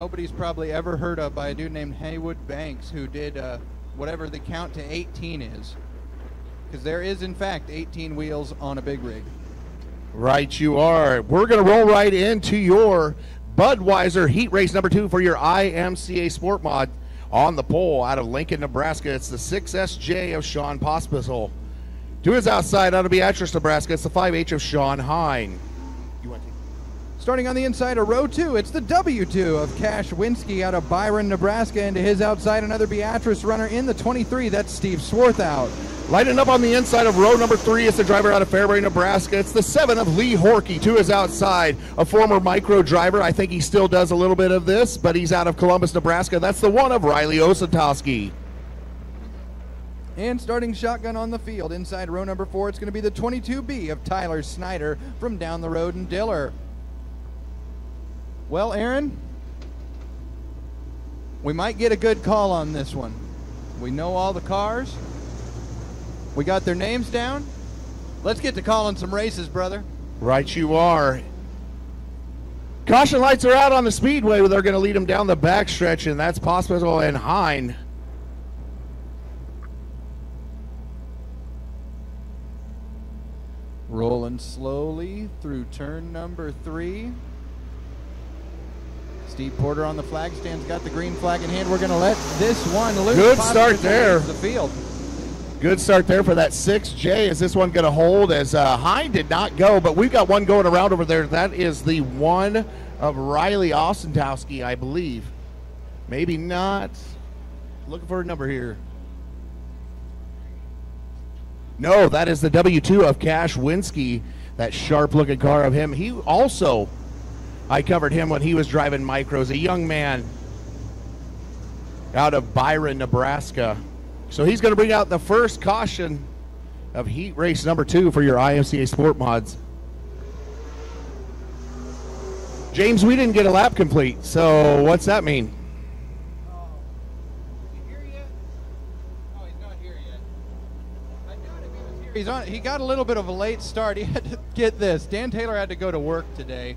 nobody's probably ever heard of by a dude named Haywood Banks who did uh, whatever the count to 18 is. Because there is, in fact, 18 wheels on a big rig. Right, you are. We're going to roll right into your Budweiser Heat Race number two for your IMCA Sport Mod on the pole out of Lincoln, Nebraska. It's the 6SJ of Sean Pospisil. To his outside out of Beatrice, Nebraska, it's the 5H of Sean Hine. Starting on the inside of row two, it's the W2 of Cash Winsky out of Byron, Nebraska. And to his outside, another Beatrice runner in the 23. That's Steve Swarthout. Lighting up on the inside of row number three is the driver out of Fairbury, Nebraska. It's the seven of Lee Horkey to his outside, a former micro driver. I think he still does a little bit of this, but he's out of Columbus, Nebraska. That's the one of Riley Osentowski. And starting shotgun on the field inside row number four, it's going to be the 22B of Tyler Snyder from down the road in Diller. Well, Aaron, we might get a good call on this one. We know all the cars. We got their names down. Let's get to calling some races, brother. Right, you are. Caution lights are out on the speedway. They're going to lead them down the backstretch, and that's Pospisil and Hine. Rolling slowly through turn number three. Steve Porter on the flag stand's got the green flag in hand. We're going to let this one loose. Good start there. The field. Good start there for that 6J. Is this one going to hold? As uh, Hine did not go, but we've got one going around over there. That is the one of Riley Osentowski, I believe. Maybe not. Looking for a number here. No, that is the W2 of Cash Winsky. That sharp looking car of him. He also, I covered him when he was driving micros, a young man out of Byron, Nebraska. So he's going to bring out the first caution of heat race number two for your IMCA Sport Mods. James, we didn't get a lap complete, so what's that mean? He's on. He got a little bit of a late start. He had to get this. Dan Taylor had to go to work today,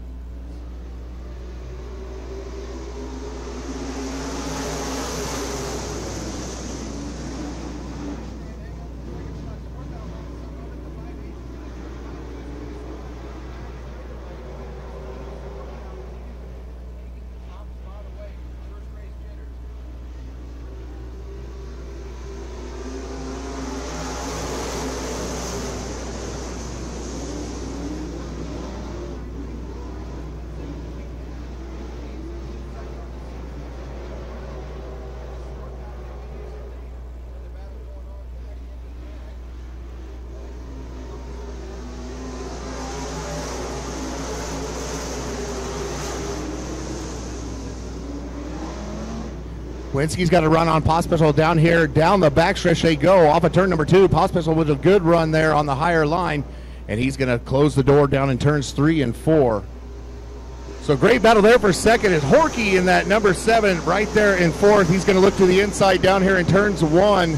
Winsky's got a run on Pospisil down here, down the backstretch they go, off of turn number two. Pospisil with a good run there on the higher line, and he's going to close the door down in turns three and four. So great battle there for second is Horky in that number seven right there in fourth. He's going to look to the inside down here in turns one.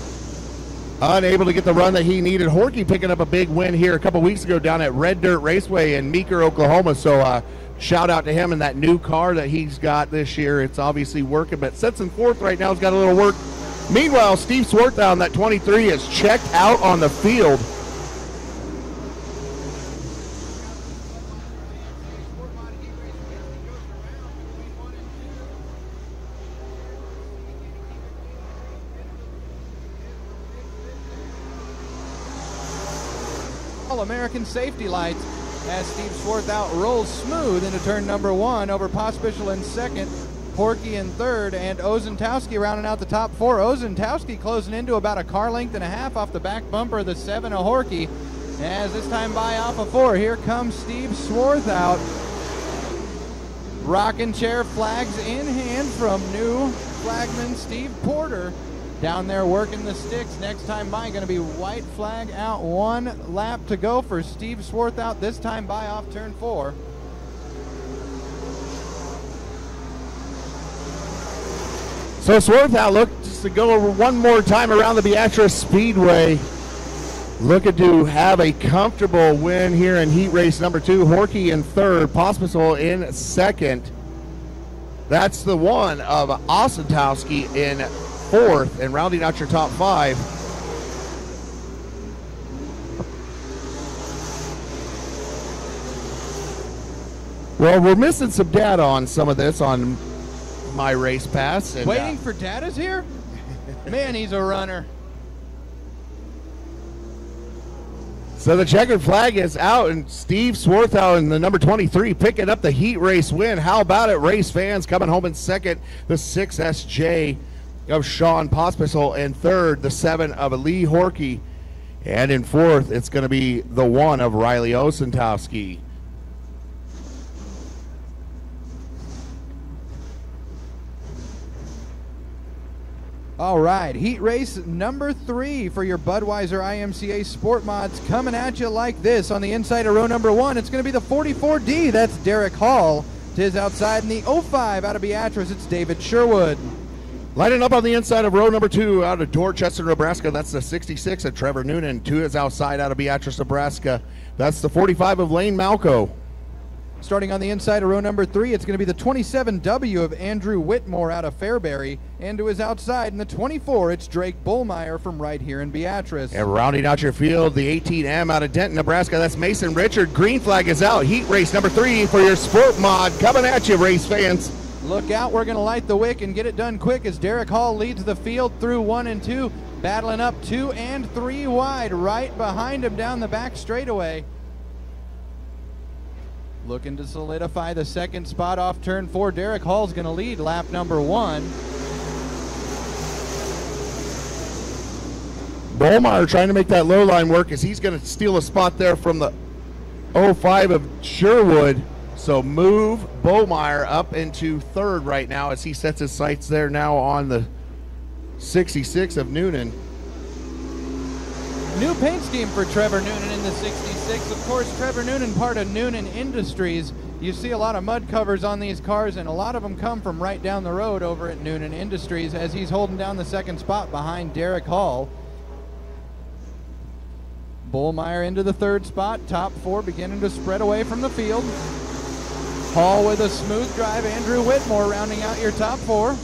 Unable to get the run that he needed. Horky picking up a big win here a couple weeks ago down at Red Dirt Raceway in Meeker, Oklahoma. So uh, shout out to him and that new car that he's got this year. It's obviously working, but sets in fourth right now. He's got a little work. Meanwhile, Steve Swarthout, that 23, is checked out on the field. All American safety lights as Steve Swarthout rolls smooth into turn number one over Pospisil in second, Porky in third, and Osentowski rounding out the top four. Osentowski closing into about a car length and a half off the back bumper of the seven of Horkey. As this time by of four, here comes Steve Swarthout. Rocking chair flags in hand from new flagman Steve Porter down there working the sticks. Next time by, going to be white flag out. One lap to go for Steve Swarthout. This time by off turn four. So Swarthout looks just to go over one more time around the Beatrice Speedway. Looking to have a comfortable win here in heat race number two. Horky in third, Pospisil in second. That's the one of Osentowski in fourth and rounding out your top five. Well, we're missing some data on some of this on my race pass. And, Waiting uh, for Data's here? Man, he's a runner. So the checkered flag is out, and Steve Swarthout in the number 23 picking up the heat race win. How about it, race fans? Coming home in second, the 6SJ of Sean Pospisil, and third, the 7 of Lee Horkey. And in fourth, it's going to be the 1 of Riley Osentowski. All right, heat race number three for your Budweiser IMCA Sport Mods coming at you like this on the inside of row number one. It's going to be the 44D. That's Derek Hall. Tis outside in the 05 out of Beatrice. It's David Sherwood. Lining up on the inside of row number two out of Dorchester, Nebraska. That's the 66 of Trevor Noonan. Two is outside out of Beatrice, Nebraska. That's the 45 of Lane Malco. Starting on the inside of row number three, it's going to be the 27W of Andrew Whitmore out of Fairbury. And to his outside in the 24, it's Drake Bullmeyer from right here in Beatrice. And rounding out your field, the 18M out of Denton, Nebraska. That's Mason Richard. Green flag is out. Heat race number three for your sport mod. Coming at you, race fans. Look out, we're going to light the wick and get it done quick as Derek Hall leads the field through one and two, battling up two and three wide, right behind him down the back straightaway. Looking to solidify the second spot off turn four. Derek Hall's going to lead lap number one. Bolmeyer trying to make that low line work as he's going to steal a spot there from the 05 of Sherwood. So move Bolmeyer up into third right now as he sets his sights there now on the 66 of Noonan. New paint scheme for Trevor Noonan in the 66. Of course, Trevor Noonan, part of Noonan Industries. You see a lot of mud covers on these cars, and a lot of them come from right down the road over at Noonan Industries as he's holding down the second spot behind Derek Hall. Bullmeyer into the third spot. Top four beginning to spread away from the field. Hall with a smooth drive. Andrew Whitmore rounding out your top four.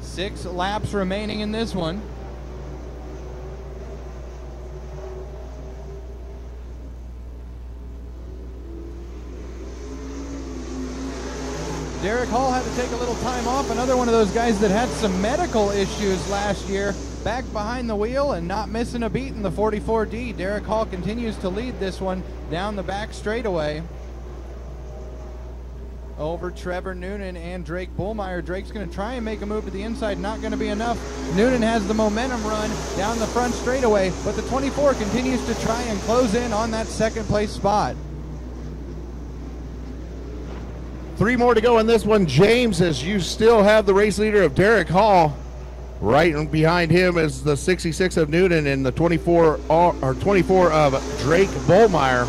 Six laps remaining in this one. Derek Hall had to take a little time off. Another one of those guys that had some medical issues last year. Back behind the wheel and not missing a beat in the 44D. Derek Hall continues to lead this one down the back straightaway. Over Trevor Noonan and Drake Bullmeyer. Drake's going to try and make a move to the inside. Not going to be enough. Noonan has the momentum run down the front straightaway, but the 24 continues to try and close in on that second place spot. Three more to go in this one. James, as you still have the race leader of Derek Hall. Right behind him is the 66 of Newton and the 24 or 24 of Drake Bullmeyer.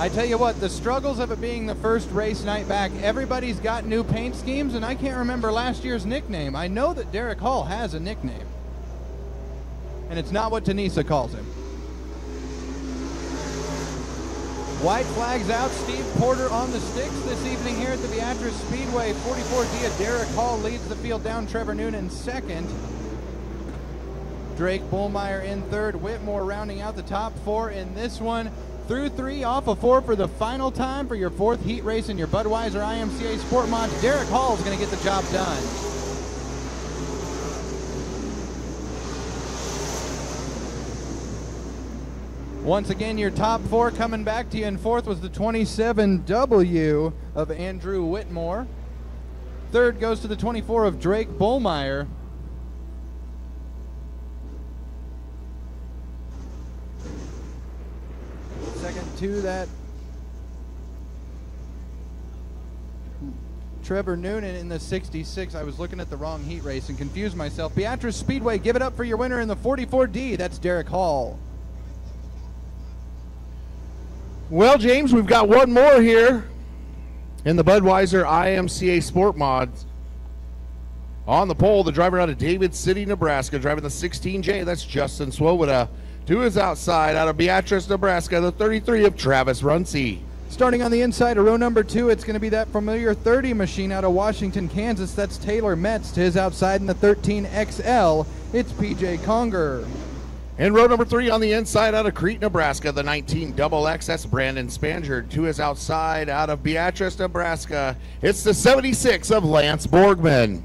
I tell you what, the struggles of it being the first race night back, everybody's got new paint schemes, and I can't remember last year's nickname. I know that Derek Hall has a nickname, and it's not what Tanisa calls him. White flags out. Steve Porter on the sticks this evening here at the Beatrice Speedway. 44D of Derek Hall leads the field down. Trevor Noonan second. Drake Bullmeyer in third. Whitmore rounding out the top four in this one. Through three, off of four for the final time for your fourth heat race in your Budweiser IMCA Sport Mod. Derek Hall is going to get the job done. Once again, your top four coming back to you and fourth was the 27W of Andrew Whitmore. Third goes to the 24 of Drake Bullmeyer. to that Trevor Noonan in the 66. I was looking at the wrong heat race and confused myself. Beatrice Speedway, give it up for your winner in the 44D. That's Derek Hall. Well, James, we've got one more here in the Budweiser IMCA Sport Mods. On the pole, the driver out of David City, Nebraska, driving the 16J. That's Justin Swoboda. To his outside, out of Beatrice, Nebraska, the 33 of Travis Runcie. Starting on the inside of row number two, it's going to be that familiar 30 machine out of Washington, Kansas. That's Taylor Metz. To his outside in the 13XL, it's PJ Conger. In row number three on the inside out of Crete, Nebraska, the 19 double XS Brandon Spanger. To his outside out of Beatrice, Nebraska, it's the 76 of Lance Borgman.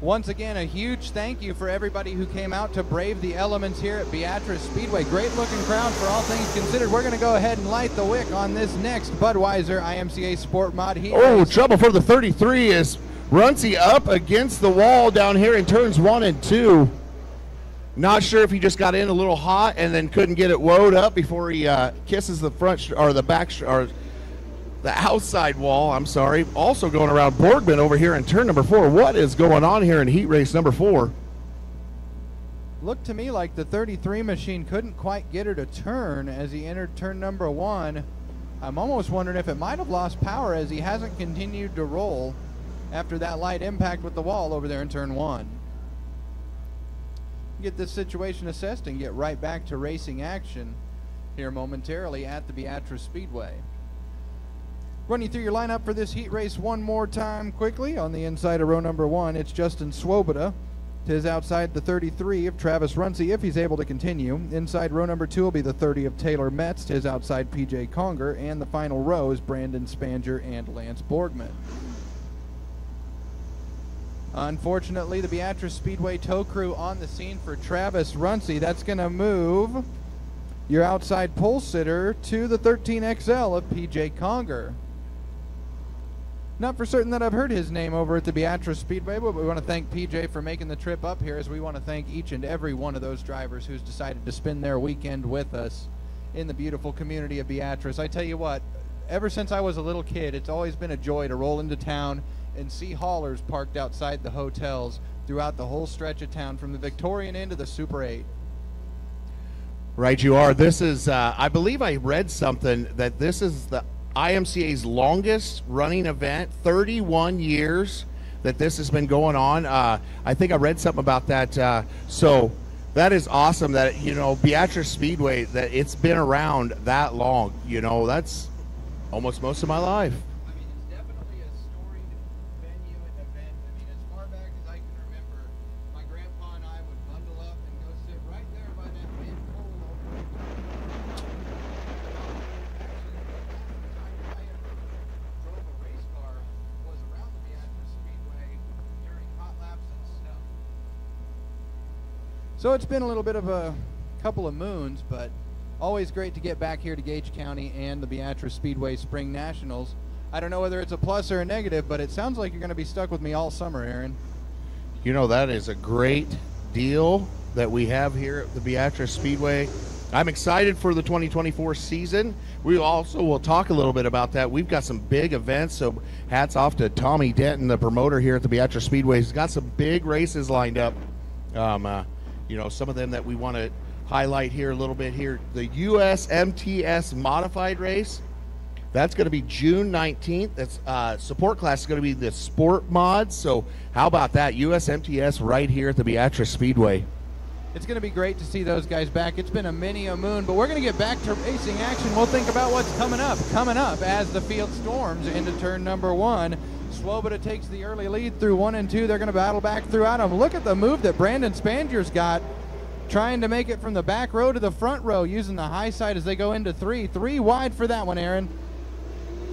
Once again, a huge thank you for everybody who came out to brave the elements here at Beatrice Speedway. Great looking crowd for all things considered. We're going to go ahead and light the wick on this next Budweiser IMCA Sport Mod Heat. Oh, trouble for the 33 is Runcie up against the wall down here in turns one and two. Not sure if he just got in a little hot and then couldn't get it woed up before he uh, kisses the front or the back or the outside wall. I'm sorry. Also going around Borgman over here in turn number four. What is going on here in heat race number four? Looked to me like the 33 machine couldn't quite get her to turn as he entered turn number one. I'm almost wondering if it might have lost power as he hasn't continued to roll after that light impact with the wall over there in turn one. Get this situation assessed and get right back to racing action here momentarily at the Beatrice Speedway. Run you through your lineup for this heat race one more time quickly. On the inside of row number one, it's Justin Swoboda. Tis outside, the 33 of Travis Runcie, if he's able to continue. Inside row number two will be the 30 of Taylor Metz. To his outside, PJ Conger. And the final row is Brandon Spanger and Lance Borgman. Unfortunately, the Beatrice Speedway tow crew on the scene for Travis Runcie. That's going to move your outside pole sitter to the 13XL of PJ Conger. Not for certain that I've heard his name over at the Beatrice Speedway, but we want to thank PJ for making the trip up here as we want to thank each and every one of those drivers who's decided to spend their weekend with us in the beautiful community of Beatrice. I tell you what, ever since I was a little kid, it's always been a joy to roll into town and see haulers parked outside the hotels throughout the whole stretch of town from the Victorian end to the Super 8. Right, you are. This is, uh, I believe I read something that this is the IMCA's longest running event, 31 years that this has been going on. Uh, I think I read something about that. Uh, so that is awesome that, you know, Beatrice Speedway, that it's been around that long. You know, that's almost most of my life. I mean, it's definitely a storied venue and event. I mean, as far back as I can remember, my grandpa and I would bundle up and go sit right there by that big pole over there. Actually, the last time I ever drove a race car was around the Beatrice Speedway during hot laps and snow. So it's been a little bit of a couple of moons, but always great to get back here to Gage County and the Beatrice Speedway Spring Nationals. I don't know whether it's a plus or a negative, but it sounds like you're going to be stuck with me all summer, Aaron. You know, that is a great deal that we have here at the Beatrice Speedway. I'm excited for the 2024 season. We also will talk a little bit about that. We've got some big events, so hats off to Tommy Denton, the promoter here at the Beatrice Speedway. He's got some big races lined up. Um, uh, you know, some of them that we want to highlight here a little bit here. The USMTS modified race. That's going to be June 19th. That's uh, support class is going to be the sport mods. So how about that? USMTS right here at the Beatrice Speedway. It's going to be great to see those guys back. It's been a mini a moon, but we're going to get back to racing action. We'll think about what's coming up. Coming up as the field storms into turn number one. Swoboda takes the early lead through one and two. They're going to battle back throughout them. Look at the move that Brandon Spanger's got, trying to make it from the back row to the front row using the high side as they go into three. Three wide for that one, Aaron.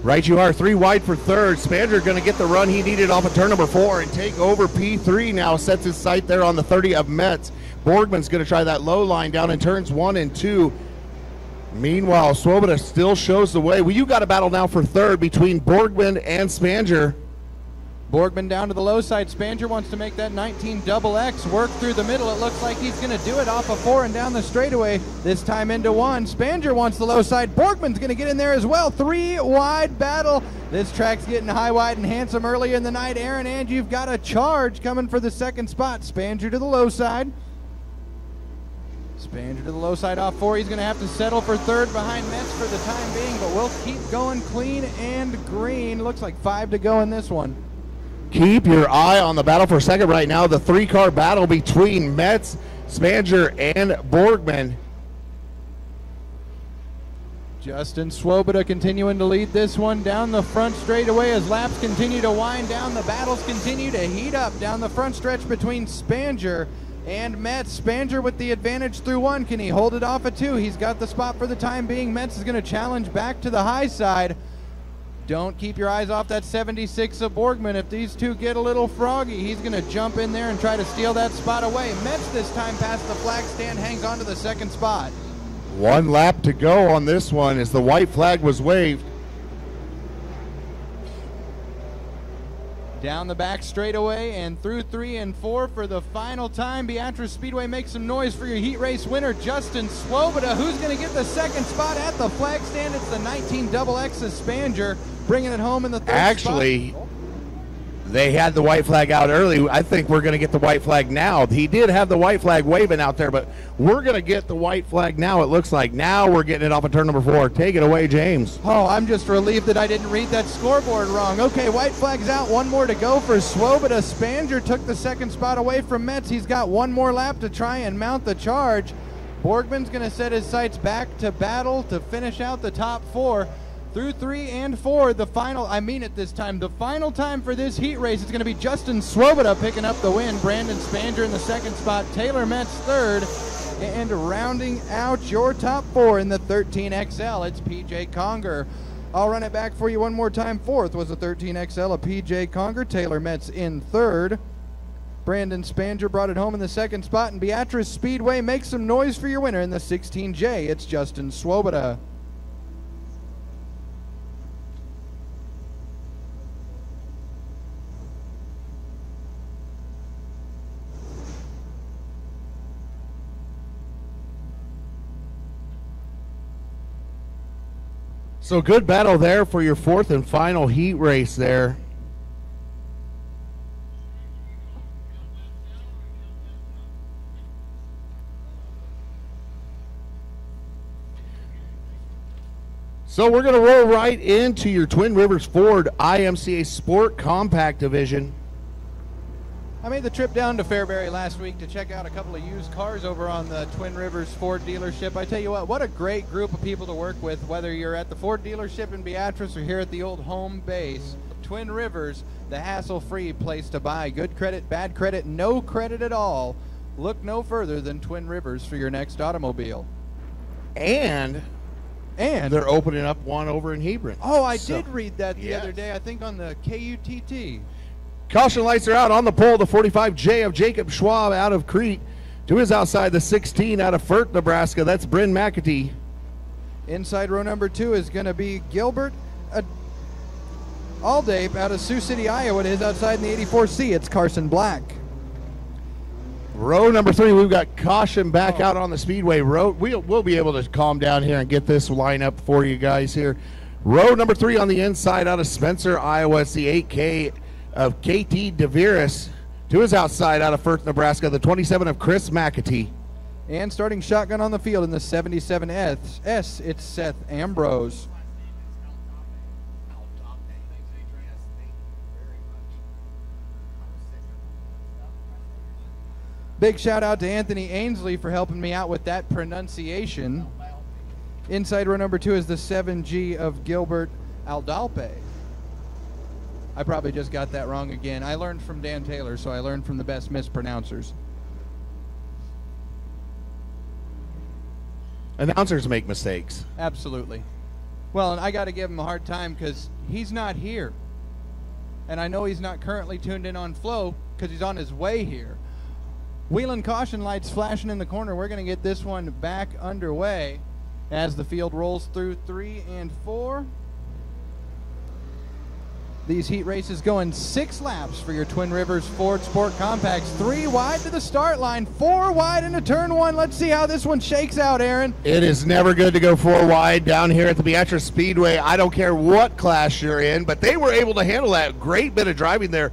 Right, you are three wide for third. Spanger going to get the run he needed off of turn number four and take over P3 now. Sets his sight there on the 30 of Metz. Borgman's going to try that low line down in turns one and two. Meanwhile, Swoboda still shows the way. Well, you got a battle now for third between Borgman and Spanger. Borgman down to the low side. Spanger wants to make that 19 double X work through the middle. It looks like he's going to do it off of four and down the straightaway. This time into one. Spanger wants the low side. Borgman's going to get in there as well. Three wide battle. This track's getting high, wide, and handsome early in the night. Aaron, and you've got a charge coming for the second spot. Spanger to the low side. Spanger to the low side off four. He's going to have to settle for third behind Metz for the time being, but we'll keep going clean and green. Looks like five to go in this one. Keep your eye on the battle for a second right now. The three car battle between Metz, Spanger, and Borgman. Justin Swoboda continuing to lead this one down the front straightaway as laps continue to wind down. The battles continue to heat up down the front stretch between Spanger and Metz. Spanger with the advantage through one. Can he hold it off at two? He's got the spot for the time being. Metz is going to challenge back to the high side. Don't keep your eyes off that 76 of Borgman. If these two get a little froggy, he's going to jump in there and try to steal that spot away. Metz this time past the flag stand hangs on to the second spot. One lap to go on this one as the white flag was waved. Down the back straightaway and through three and four for the final time. Beatrice Speedway makes some noise for your heat race winner, Justin Swoboda. Who's going to get the second spot at the flag stand? It's the 19 double X Spanger bringing it home in the third Actually, spot. They had the white flag out early. I think we're going to get the white flag now. He did have the white flag waving out there, but we're going to get the white flag now. It looks like now we're getting it off of turn number four. Take it away, James. Oh, I'm just relieved that I didn't read that scoreboard wrong. Okay, white flag's out. One more to go for Swoboda. Spanger took the second spot away from Metz. He's got one more lap to try and mount the charge. Borgman's going to set his sights back to battle to finish out the top four. Through three and four, the final, I mean it this time, the final time for this heat race is going to be Justin Swoboda picking up the win, Brandon Spanger in the second spot, Taylor Metz third, and rounding out your top four in the 13XL, it's PJ Conger. I'll run it back for you one more time. Fourth was the 13XL of PJ Conger, Taylor Metz in third. Brandon Spanger brought it home in the second spot, and Beatrice Speedway makes some noise for your winner in the 16J. It's Justin Swoboda. So good battle there for your fourth and final heat race there. So we're going to roll right into your Twin Rivers Ford IMCA Sport Compact Division. I made the trip down to Fairbury last week to check out a couple of used cars over on the Twin Rivers Ford dealership. I tell you what, what a great group of people to work with, whether you're at the Ford dealership in Beatrice or here at the old home base. Twin Rivers, the hassle free place to buy. Good credit, bad credit, no credit at all. Look no further than Twin Rivers for your next automobile. And And they're opening up one over in Hebron. Oh, I So- did read that the Yes. other day, I think on the KUTT. Caution lights are out on the pole. The 45J of Jacob Schwab out of Crete. To his outside, the 16 out of Firth, Nebraska. That's Bryn McAtee. Inside row number two is going to be Gilbert uh, Aldape out of Sioux City, Iowa. It is outside in the 84C. It's Carson Black. Row number three, we've got caution back out on the Speedway Road. We'll, we'll be able to calm down here and get this lineup for you guys here. Row number three on the inside out of Spencer, Iowa. It's the 8K of KT DeViris. To his outside out of Firth, Nebraska, the 27 of Chris McAtee. And starting shotgun on the field in the 77S, S, it's Seth Ambrose. Big shout out to Anthony Ainsley for helping me out with that pronunciation. Inside row number two is the 7G of Gilbert Aldalpe. I probably just got that wrong again. I learned from Dan Taylor, so I learned from the best mispronouncers. Announcers make mistakes. Absolutely. Well, and I got to give him a hard time because he's not here. And I know he's not currently tuned in on Flo because he's on his way here. Whelen caution lights flashing in the corner. We're going to get this one back underway. as the field rolls through three and four. These heat races going six laps for your Twin Rivers Ford Sport Compacts. Three wide to the start line, four wide into turn one. Let's see how this one shakes out, Aaron. It is never good to go four wide down here at the Beatrice Speedway. I don't care what class you're in, but they were able to handle that great bit of driving there.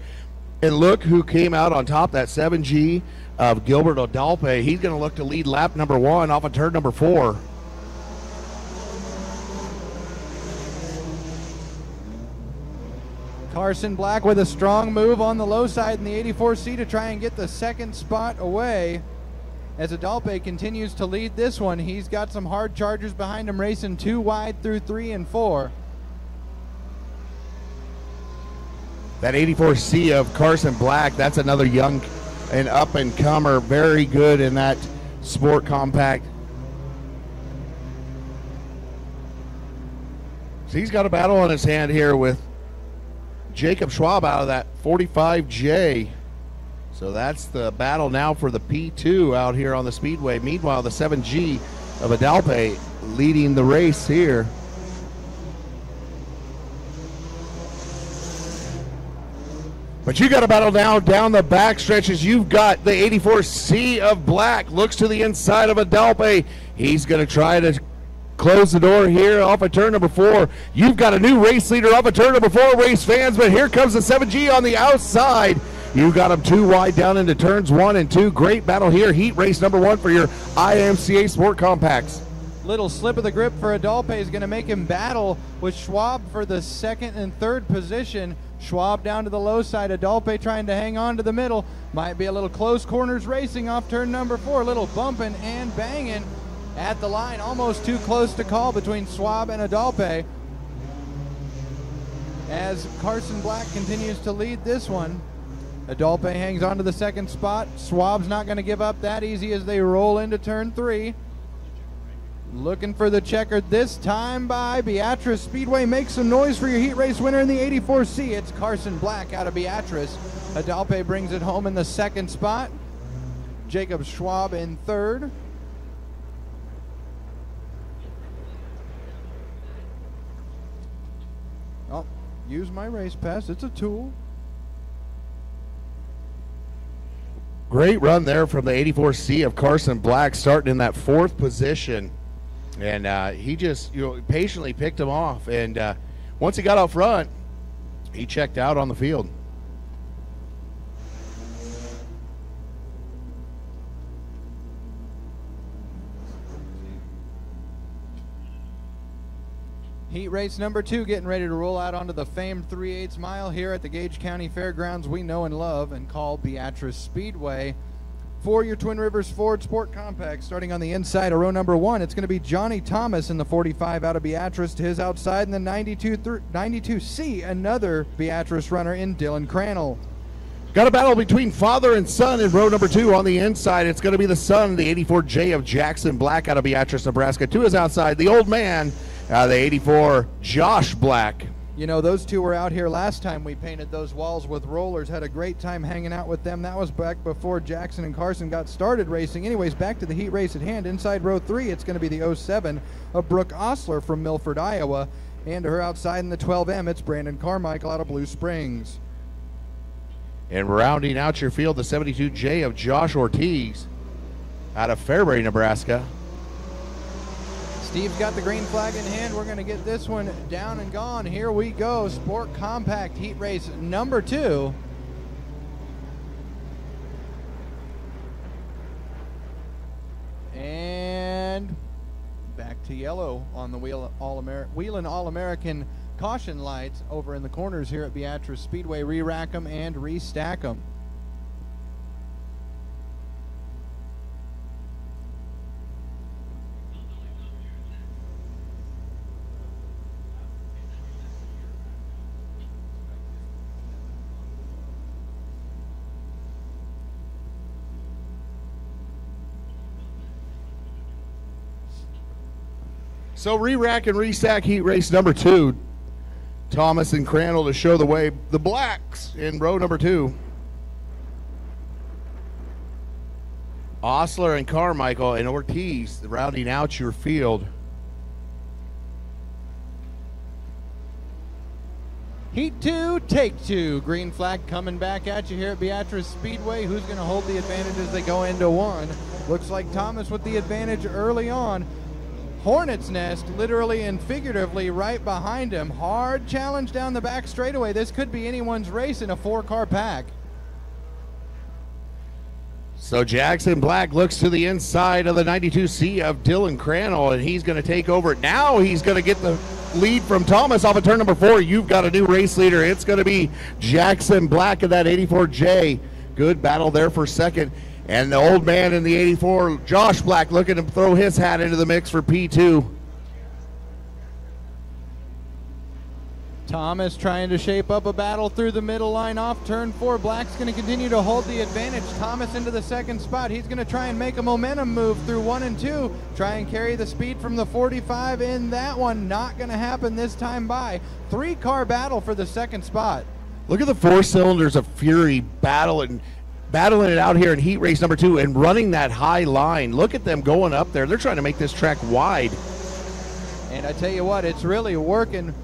And look who came out on top that 7G of Gilbert Adalpe. He's going to look to lead lap number one off of turn number four. Carson Black with a strong move on the low side in the 84C to try and get the second spot away. As Adalpe continues to lead this one, he's got some hard chargers behind him racing two wide through three and four. That 84C of Carson Black, that's another young and up and comer, very good in that sport compact. So he's got a battle on his hand here with Jacob Schwab out of that 45J. So that's the battle now for the P2 out here on the Speedway. Meanwhile, the 7G of Adalpe leading the race here. But you got a battle now down the back stretches. You've got the 84C of Black. Looks to the inside of Adalpe. He's going to try to close the door here off of turn number four. You've got a new race leader off of turn number four, race fans, but here comes the 7G on the outside. You got them two wide down into turns one and two. Great battle here. Heat race number one for your IMCA Sport Compacts. Little slip of the grip for Adalpe is going to make him battle with Schwab for the second and third position. Schwab down to the low side. Adalpe trying to hang on to the middle. Might be a little close corners racing off turn number four. A little bumping and banging at the line. Almost too close to call between Schwab and Adalpe. As Carson Black continues to lead this one. Adalpe hangs on to the second spot. Schwab's not going to give up that easy as they roll into turn three. Looking for the checker this time by Beatrice Speedway. Make some noise for your heat race winner in the 84C. It's Carson Black out of Beatrice. Adalpe brings it home in the second spot. Jacob Schwab in third. Oh, use my race pass. It's a tool. Great run there from the 84C of Carson Black, starting in that fourth position. And uh, he just, you know, patiently picked him off. And uh, once he got out front, he checked out on the field. Heat race number two getting ready to roll out onto the famed 3 8 mile here at the Gage County Fairgrounds we know and love and call Beatrice Speedway. For your Twin Rivers Ford Sport Compact, starting on the inside of row number one, it's going to be Johnny Thomas in the 45 out of Beatrice to his outside, and the 92 92C, another Beatrice runner in Dylan Crannell. Got a battle between father and son in row number two on the inside. It's going to be the son, the 84J of Jackson Black out of Beatrice, Nebraska. To his outside, the old man, uh, the 84 Josh Black. You know, those two were out here last time we painted those walls with rollers. Had a great time hanging out with them. That was back before Jackson and Carson got started racing. Anyways, back to the heat race at hand. Inside row three, it's going to be the 07 of Brooke Osler from Milford, Iowa. And to her outside in the 12M, it's Brandon Carmichael out of Blue Springs. And rounding out your field, the 72J of Josh Ortiz out of Fairbury, Nebraska. Steve's got the green flag in hand. We're going to get this one down and gone. Here we go. Sport Compact Heat Race number two. And back to yellow on the wheel all Amer- Whelen All American caution lights over in the corners here at Beatrice Speedway. Re rack them and restack them. So re-rack and restack heat race number two. Thomas and Crandall to show the way. The blacks in row number two. Osler and Carmichael and Ortiz rounding out your field. Heat two, take two. Green flag coming back at you here at Beatrice Speedway. Who's going to hold the advantage as they go into one? Looks like Thomas with the advantage early on. Hornet's Nest, literally and figuratively, right behind him. Hard challenge down the back straightaway. This could be anyone's race in a four car pack. So Jackson Black looks to the inside of the 92C of Dylan Crannell, and he's going to take over. Now he's going to get the lead from Thomas off of turn number four. You've got a new race leader. It's going to be Jackson Black of that 84J. Good battle there for second. And the old man in the 84, Josh Black, looking to throw his hat into the mix for P2. Thomas trying to shape up a battle through the middle line off turn four. Black's going to continue to hold the advantage. Thomas into the second spot. He's going to try and make a momentum move through one and two. Try and carry the speed from the 45 in that one. Not going to happen this time by. Three car battle for the second spot. Look at the four cylinders of Fury battling battling it out here in heat race number two and running that high line. Look at them going up there. They're trying to make this track wide. And I tell you what, it's really working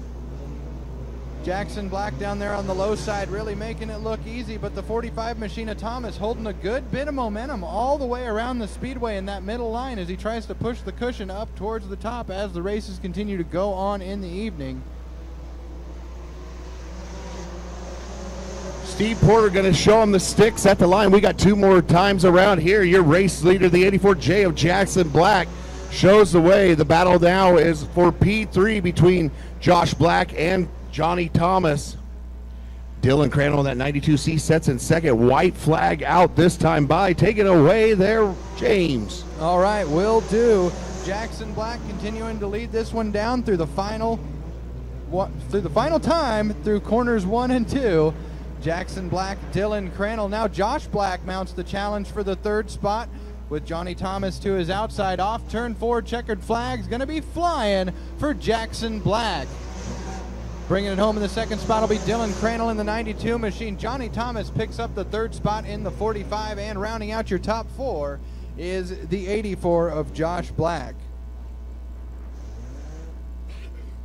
Jackson Black down there on the low side really making it look easy, but the 45 machine of Thomas holding a good bit of momentum all the way around the speedway in that middle line as he tries to push the cushion up towards the top as the races continue to go on in the evening. Steve Porter going to show him the sticks at the line. We got two more times around here. Your race leader, the 84J of Jackson Black, shows the way. The battle now is for P3 between Josh Black and Johnny Thomas. Dylan Crandall, that 92C sets in second. White flag out this time by. Taking away there, James. All right, will do. Jackson Black continuing to lead this one down through the final through the final time through corners one and two. Jackson Black, Dylan Crandall. Now Josh Black mounts the challenge for the third spot with Johnny Thomas to his outside off turn four checkered flags to be flying for Jackson Black. Bringing it home in the second spot will be Dylan Crandall in the 92 machine. Johnny Thomas picks up the third spot in the 45, and rounding out your top four is the 84 of Josh Black.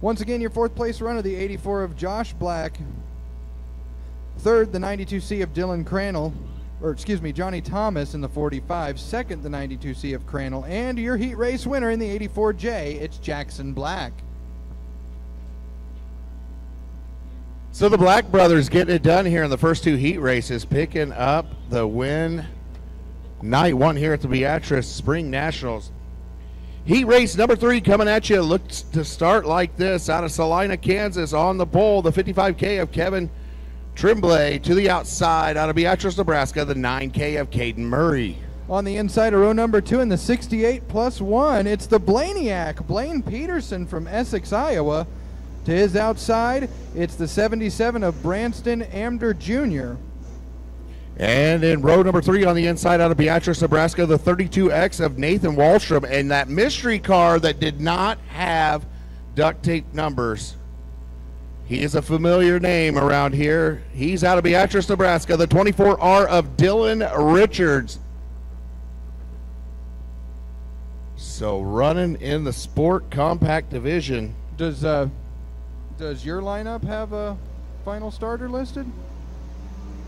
Once again, your fourth place runner, the 84 of Josh Black. Third, the 92C of Dylan Crandall, or excuse me, Johnny Thomas in the 45. Second, the 92C of Crandall. And your heat race winner in the 84J, it's Jackson Black. So the Black Brothers getting it done here in the first two heat races, picking up the win. Night one here at the Beatrice Spring Nationals. Heat race number three coming at you. Looks to start like this out of Salina, Kansas on the pole. The 55K of Kevin Tremblay to the outside out of Beatrice, Nebraska. The 9K of Caden Murray. On the inside of row number two in the 68 plus one, it's the Blaniac, Blaine Peterson from Essex, Iowa. To his outside, it's the 77 of Branston Amder Jr. And in row number three on the inside out of Beatrice, Nebraska, the 32X of Nathan Wallstrom. And that mystery car that did not have duct tape numbers. He is a familiar name around here. He's out of Beatrice, Nebraska, the 24R of Dylan Richards. So running in the sport compact division. Does uh, does your lineup have a final starter listed?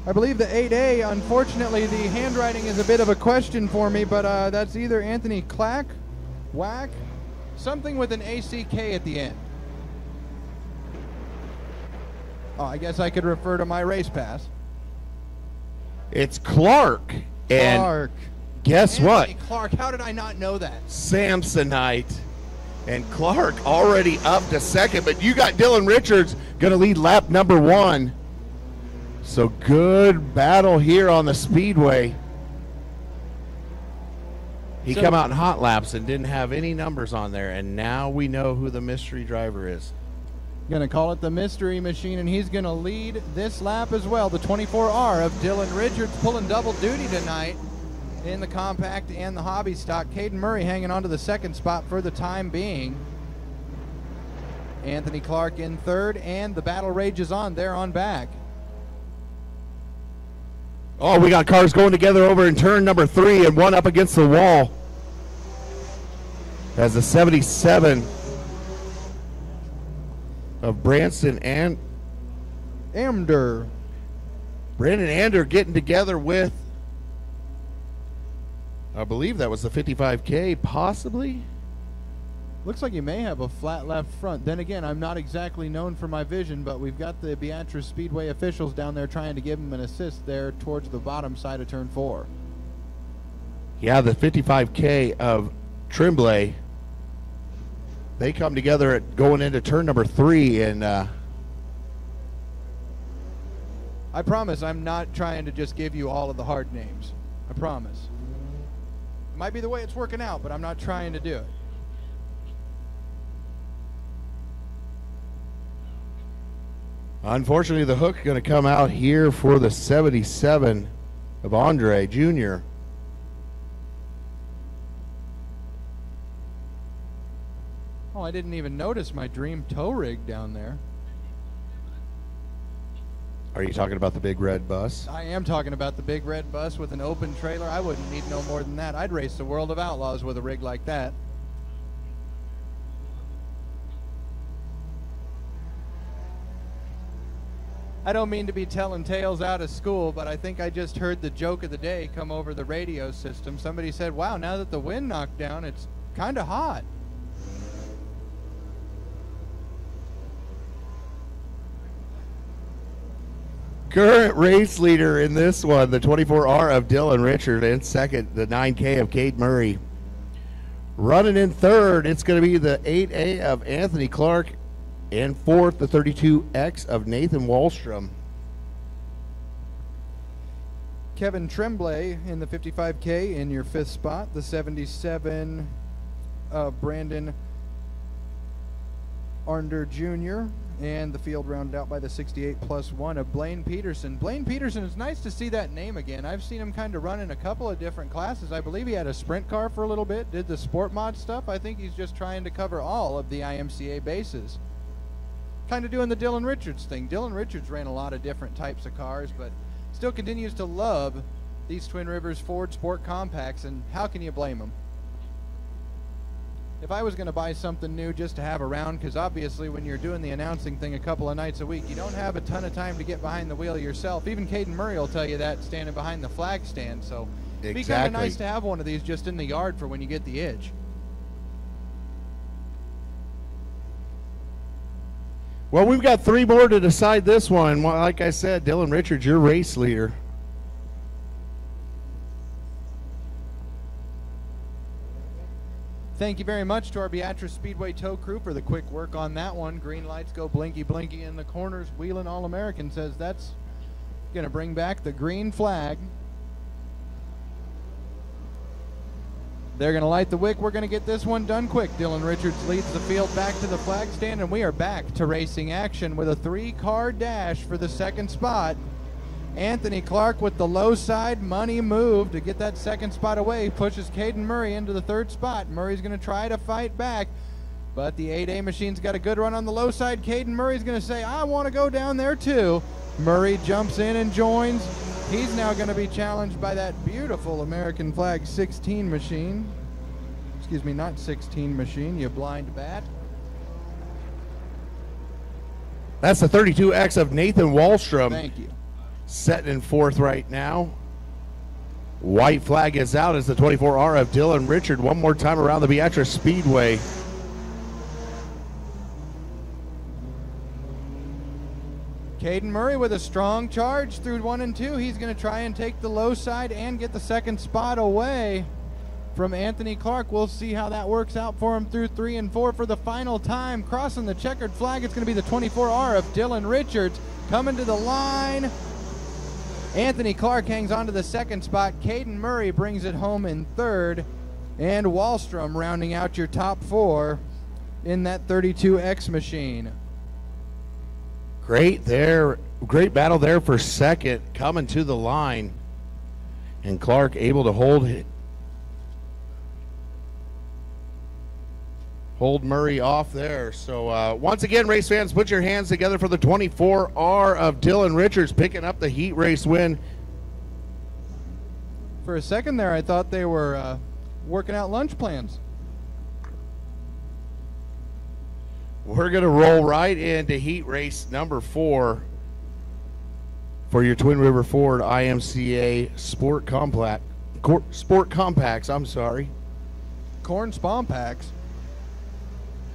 I believe the 8A, unfortunately, the handwriting is a bit of a question for me, but uh, that's either Anthony Clack, Whack, something with an ACK at the end. Oh, I guess I could refer to my race pass. It's Clark. And Clark. Guess Anthony what? Clark, how did I not know that? Samsonite and Clark already up to second, but you got Dylan Richards going to lead lap number one. So good battle here on the speedway. He so, come out in hot laps and didn't have any numbers on there, and now we know who the mystery driver is. Going to call it the mystery machine, and he's going to lead this lap as well. The 24R of Dylan Richards pulling double duty tonight in the compact and the hobby stock. Caden Murray hanging on to the second spot for the time being. Anthony Clark in third, and the battle rages on there on back. Oh, we got cars going together over in turn number three and one up against the wall. As the 77 of Branson and Amder. Brandon Ander getting together with, I believe that was the 55K, possibly. Looks like he may have a flat left front. Then again, I'm not exactly known for my vision, but we've got the Beatrice Speedway officials down there trying to give him an assist there towards the bottom side of turn four. Yeah, the 55K of Tremblay. They come together at going into turn number three, and uh, I promise I'm not trying to just give you all of the hard names. I promise. It might be the way it's working out, but I'm not trying to do it. Unfortunately, the hook going to come out here for the 77 of Andre Jr. Oh, I didn't even notice my dream tow rig down there. Are you talking about the big red bus? I am talking about the big red bus with an open trailer. I wouldn't need no more than that. I'd race the World of Outlaws with a rig like that. I don't mean to be telling tales out of school, but I think I just heard the joke of the day come over the radio system. Somebody said, Wow, now that the wind knocked down, it's kind of hot. Current race leader in this one, the 24R of Dylan Richard, and second, the 9K of Kate Murray. Running in third, it's going to be the 8A of Anthony Clark, and fourth, the 32X of Nathan Wallstrom. Kevin Tremblay in the 55K in your fifth spot. The 77 of Brandon Arnder Jr. And the field rounded out by the 68 plus one of Blaine Peterson. Blaine Peterson, it's nice to see that name again. I've seen him kind of run in a couple of different classes. I believe he had a sprint car for a little bit, did the sport mod stuff. I think he's just trying to cover all of the IMCA bases. Kind of doing the Dylan Richards thing. Dylan Richards ran a lot of different types of cars, but still continues to love these Twin Rivers Ford Sport Compacts, and how can you blame him? If I was going to buy something new just to have around, because obviously when you're doing the announcing thing a couple of nights a week, you don't have a ton of time to get behind the wheel yourself. Even Caden Murray will tell you that standing behind the flag stand. So it'd be kind of nice to have one of these just in the yard for when you get the itch. Well, we've got three more to decide this one. Like I said, Dylan Richards, your race leader. Thank you very much to our Beatrice Speedway tow crew for the quick work on that one. Green lights go blinky blinky in the corners. Whelen All American says that's going to bring back the green flag. They're going to light the wick. We're going to get this one done quick. Dylan Richards leads the field back to the flag stand, and we are back to racing action with a three car dash for the second spot. Anthony Clark with the low side money move to get that second spot away. Pushes Caden Murray into the third spot. Murray's going to try to fight back. But the 8A machine's got a good run on the low side. Caden Murray's going to say, I want to go down there too. Murray jumps in and joins. He's now going to be challenged by that beautiful American flag 16 machine. Excuse me, not 16 machine, you blind bat. That's the 32X of Nathan Wallstrom. Thank you setting in fourth right now. White flag is out as the 24R of Dylan Richard one more time around the Beatrice Speedway. Caden Murray with a strong charge through one and two. He's going to try and take the low side and get the second spot away from Anthony Clark. We'll see how that works out for him through three and four for the final time. Crossing the checkered flag, it's going to be the 24R of Dylan Richards coming to the line. Anthony Clark hangs on to the second spot. Caden Murray brings it home in third. And Wallstrom rounding out your top four in that 32X machine. Great there. Great battle there for second. Coming to the line. And Clark able to hold hold Murray off there. So uh, once again, race fans, put your hands together for the 24R of Dylan Richards picking up the heat race win. For a second there, I thought they were uh, working out lunch plans. We're going to roll right into heat race number four. for your Twin River Ford IMCA Sport Complex. Sport Compacts, I'm sorry. Corn Spawn Packs.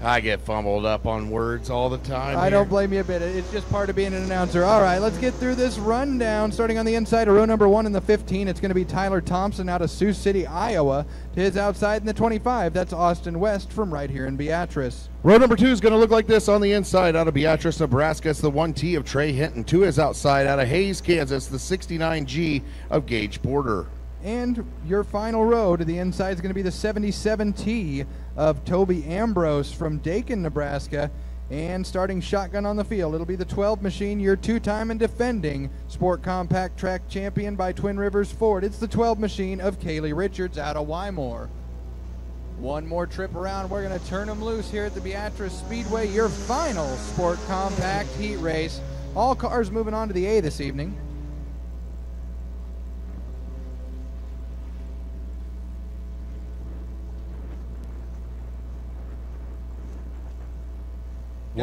I get fumbled up on words all the time. I here. don't blame you a bit. It's just part of being an announcer. All right, let's get through this rundown. Starting on the inside of row number one in the 15, it's going to be Tyler Thompson out of Sioux City, Iowa. To his outside in the 25, that's Austin West from right here in Beatrice. Row number two is going to look like this on the inside out of Beatrice, Nebraska. It's the 1T of Trey Hinton. To his outside out of Hays, Kansas, the 69G of Gage Porter. And your final row to the inside is going to be the 77T of Toby Ambrose from Dakin, Nebraska. And starting shotgun on the field, it'll be the 12 machine, your two time and defending Sport Compact Track champion by Twin Rivers Ford. It's the 12 machine of Kaylee Richards out of Wymore. One more trip around. We're going to turn them loose here at the Beatrice Speedway, your final Sport Compact heat race. All cars moving on to the A this evening.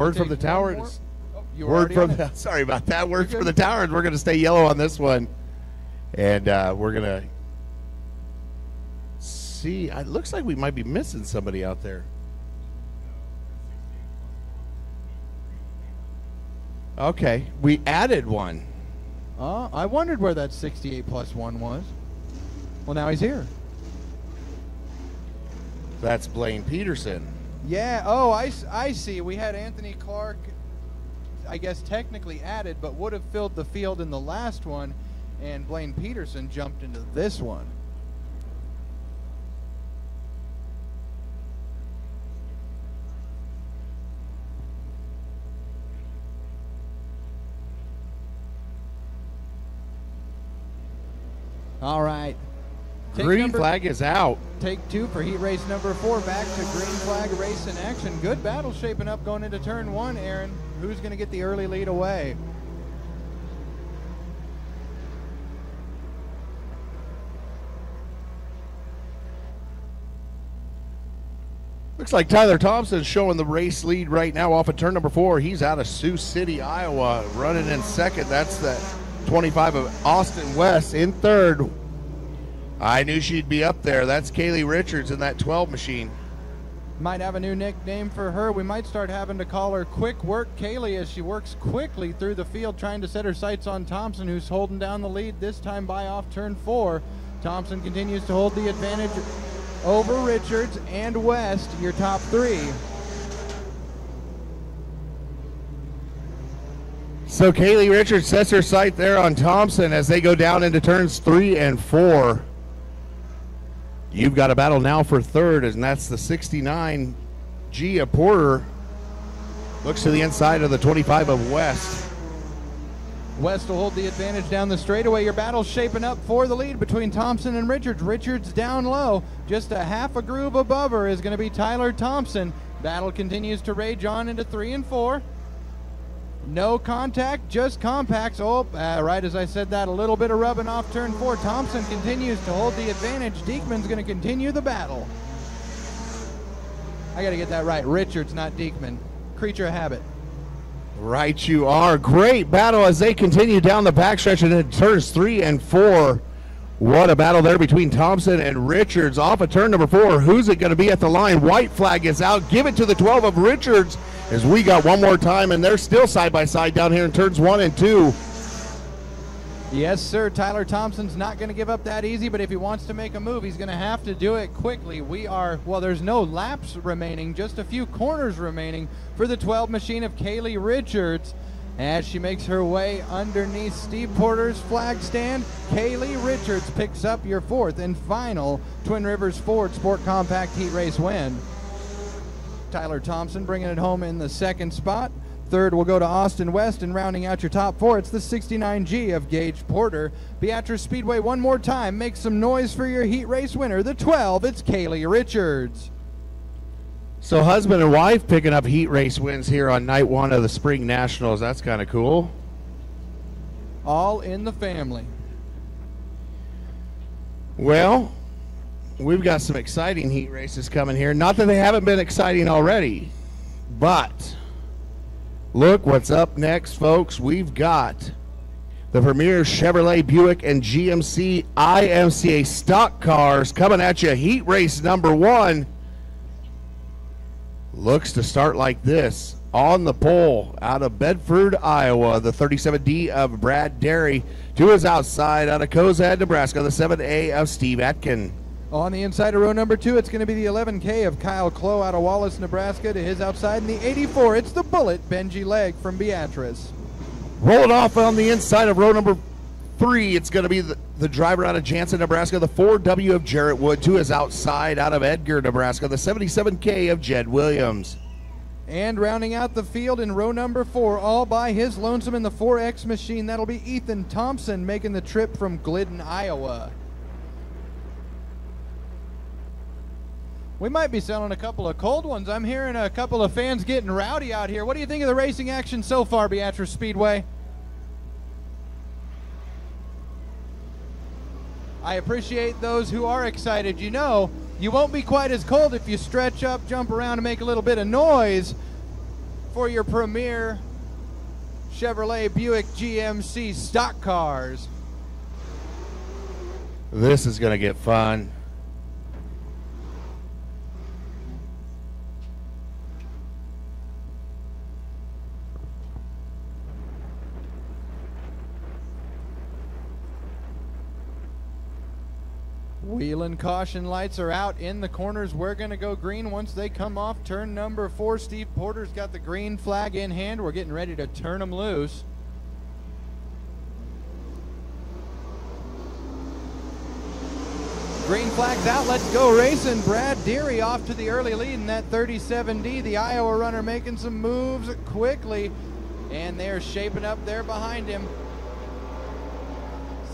Word from the tower. Oh, word from the, sorry about that. Word from the tower. and We're going to stay yellow on this one, and uh, we're going to see. It looks like we might be missing somebody out there. Okay, we added one. Uh, I wondered where that 68 plus one was. Well, now he's here. That's Blaine Peterson. Yeah. Oh, I, I see. We had Anthony Clark, I guess technically added, but would have filled the field in the last one, and Blaine Peterson jumped into this one. All right. Take green number, flag is out. Take two for heat race number four. Back to green flag race in action. Good battle shaping up going into turn one, Aaron. Who's going to get the early lead away? Looks like Tyler Thompson showing the race lead right now off of turn number four. He's out of Sioux City, Iowa, running in second. That's the 25 of Austin West in third. I knew she'd be up there. That's Kaylee Richards in that 12 machine. Might have a new nickname for her. We might start having to call her Quick Work Kaylee as she works quickly through the field trying to set her sights on Thompson, who's holding down the lead this time by off turn four. Thompson continues to hold the advantage over Richards and West, your top three. So Kaylee Richards sets her sight there on Thompson as they go down into turns three and four. You've got a battle now for third, and that's the 69 Gia Porter. Looks to the inside of the 25 of West. West will hold the advantage down the straightaway. Your battle's shaping up for the lead between Thompson and Richards. Richards down low, just a half a groove above her is going to be Tyler Thompson. Battle continues to rage on into three and four. No contact, just compacts. Oh, uh, right as I said that, a little bit of rubbing off turn four. Thompson continues to hold the advantage. Diekman's going to continue the battle. I got to get that right. Richards, not Diekman. Creature of habit. Right, you are. Great battle as they continue down the backstretch and it turns three and four. What a battle there between Thompson and Richards. Off of turn number four. Who's it going to be at the line? White flag is out. Give it to the 12 of Richards as we got one more time, and they're still side by side down here in turns one and two. Yes, sir. Tyler Thompson's not going to give up that easy, but if he wants to make a move, he's going to have to do it quickly. We are, well, there's no laps remaining, just a few corners remaining for the 12 machine of Kaylee Richards. As she makes her way underneath Steve Porter's flag stand, Kaylee Richards picks up your fourth and final Twin Rivers Ford Sport Compact Heat Race win. Tyler Thompson bringing it home in the second spot. Third will go to Austin West, and rounding out your top four, it's the 69G of Gage Porter. Beatrice Speedway, one more time, make some noise for your heat race winner, the 12, it's Kaylee Richards. So, husband and wife picking up heat race wins here on night one of the Spring Nationals. That's kind of cool. All in the family. Well, we've got some exciting heat races coming here. Not that they haven't been exciting already, but look what's up next, folks. We've got the premier Chevrolet, Buick, and GMC IMCA stock cars coming at you. Heat race number one looks to start like this. On the pole out of Bedford, Iowa, the 37D of Brad Derry. To his outside out of Cozad, Nebraska, the 7A of Steve Atkin. On the inside of row number two, it's going to be the 11K of Kyle Clow out of Wallace, Nebraska. To his outside in the 84, it's the Bullet, Benji Legg from Beatrice. Rolling off on the inside of row number three, it's going to be the, the driver out of Jansen, Nebraska, the 4W of Jarrett Wood. To his outside out of Edgar, Nebraska, the 77K of Jed Williams. And rounding out the field in row number four, all by his lonesome in the 4X machine, that'll be Ethan Thompson making the trip from Glidden, Iowa. We might be selling a couple of cold ones. I'm hearing a couple of fans getting rowdy out here. What do you think of the racing action so far, Beatrice Speedway? I appreciate those who are excited. You know, you won't be quite as cold if you stretch up, jump around, and make a little bit of noise for your premier Chevrolet Buick GMC stock cars. This is going to get fun. Whelen caution lights are out in the corners. We're going to go green once they come off turn number four. Steve Porter's got the green flag in hand. We're getting ready to turn them loose. Green flag's out. Let's go racing. Brad Deary off to the early lead in that 37D. The Iowa runner making some moves quickly, and they're shaping up there behind him.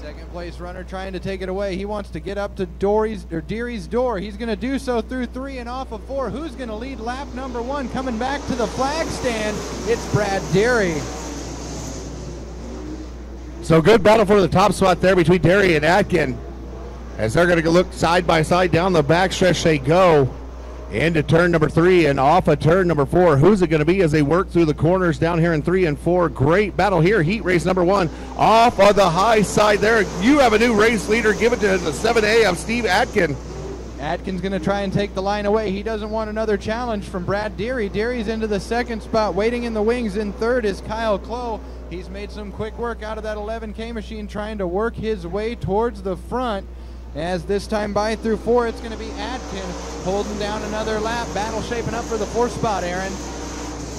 Second place runner trying to take it away. He wants to get up to Dory's or Deary's door. He's going to do so through three and off of four. Who's going to lead lap number one? Coming back to the flag stand, it's Brad Deary. So good battle for the top spot there between Derry and Atkin. As they're going to look side by side down the backstretch they go into turn number three and off of turn number four. Who's it going to be as they work through the corners down here in three and four? Great battle here. Heat race number one off of the high side there. You have a new race leader. Give it to the 7A of Steve Atkin. Atkin's going to try and take the line away. He doesn't want another challenge from Brad Deary. Deary's into the second spot. Waiting in the wings in third is Kyle Clow. He's made some quick work out of that 11K machine trying to work his way towards the front. As this time by through four, it's going to be Atkin holding down another lap. Battle shaping up for the fourth spot, Aaron.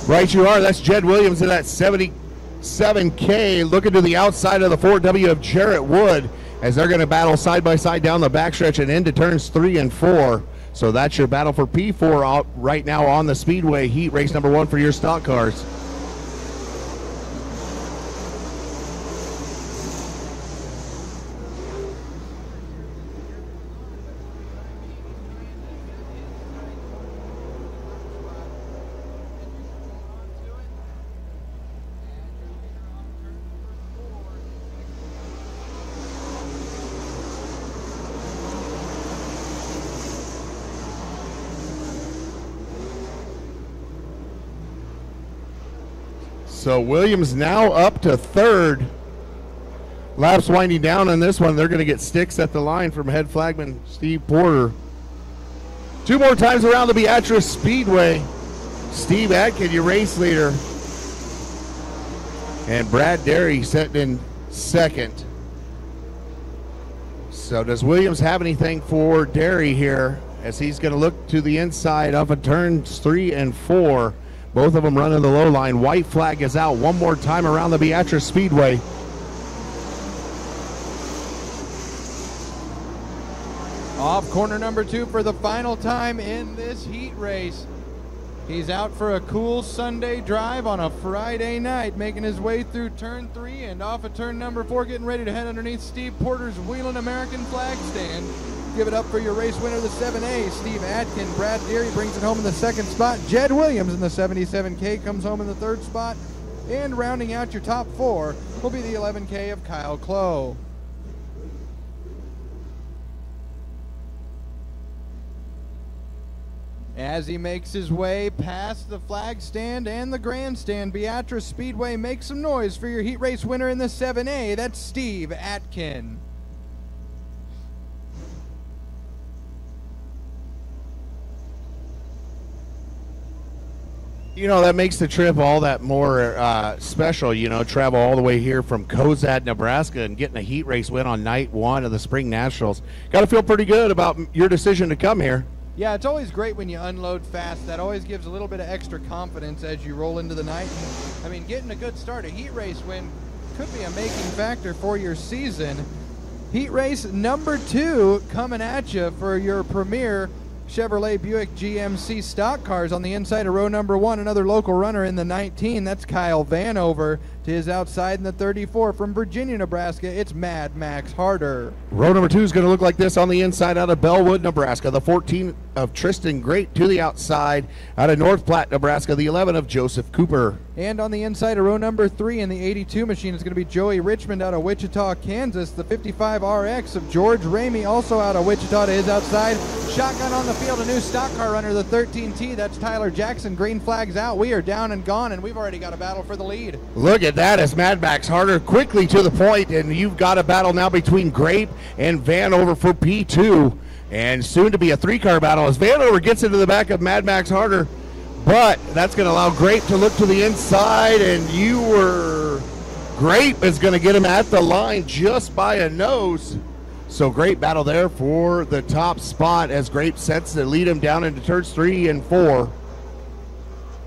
Right you are. That's Jed Williams in that 77K looking to the outside of the 4W of Jarrett Wood as they're going to battle side by side down the backstretch and into turns three and four. So that's your battle for P4 out right now on the Speedway Heat race number one for your stock cars. So Williams now up to third. Laps winding down on this one. They're going to get sticks at the line from head flagman Steve Porter. Two more times around the Beatrice Speedway. Steve Atkin, your race leader. And Brad Derry sitting in second. So does Williams have anything for Derry here as he's going to look to the inside of a turns three and four. Both of them running the low line. White flag is out one more time around the Beatrice Speedway. Off corner number two for the final time in this heat race. He's out for a cool Sunday drive on a Friday night, making his way through turn three and off of turn number four, getting ready to head underneath Steve Porter's Whelen American flag stand. Give it up for your race winner, the 7A, Steve Atkin. Brad Deary brings it home in the second spot. Jed Williams in the 77K comes home in the third spot. And rounding out your top four will be the 11K of Kyle Clow. As he makes his way past the flag stand and the grandstand, Beatrice Speedway makes some noise for your heat race winner in the 7A. That's Steve Atkin. You know, that makes the trip all that more uh, special, you know, travel all the way here from Cozad, Nebraska and getting a heat race win on night one of the Spring Nationals. Got to feel pretty good about your decision to come here. Yeah, it's always great when you unload fast. That always gives a little bit of extra confidence as you roll into the night. I mean, getting a good start, a heat race win could be a making factor for your season. Heat race number two coming at you for your premier Chevrolet Buick GMC stock cars on the inside of row number one. Another local runner in the 19. That's Kyle Vanover to his outside in the 34 from Virginia, Nebraska. It's Mad Max Harder. Row number two is going to look like this on the inside out of Bellwood, Nebraska. The 14 of Tristan Grape to the outside out of North Platte, Nebraska. The 11 of Joseph Cooper. And on the inside of row number three in the 82 machine is going to be Joey Richmond out of Wichita, Kansas. The 55 RX of George Ramey also out of Wichita to his outside. Shotgun on the field, a new stock car runner, the 13T. That's Tyler Jackson. Green flags out. We are down and gone, and we've already got a battle for the lead. Look at that as Mad Max Harder quickly to the point, and you've got a battle now between Grape and Vanover for P2, and soon to be a three-car battle as Vanover gets into the back of Mad Max Harder, but that's going to allow Grape to look to the inside, and you were Grape is going to get him at the line just by a nose. So great battle there for the top spot as Grape sets to lead him down into turns three and four.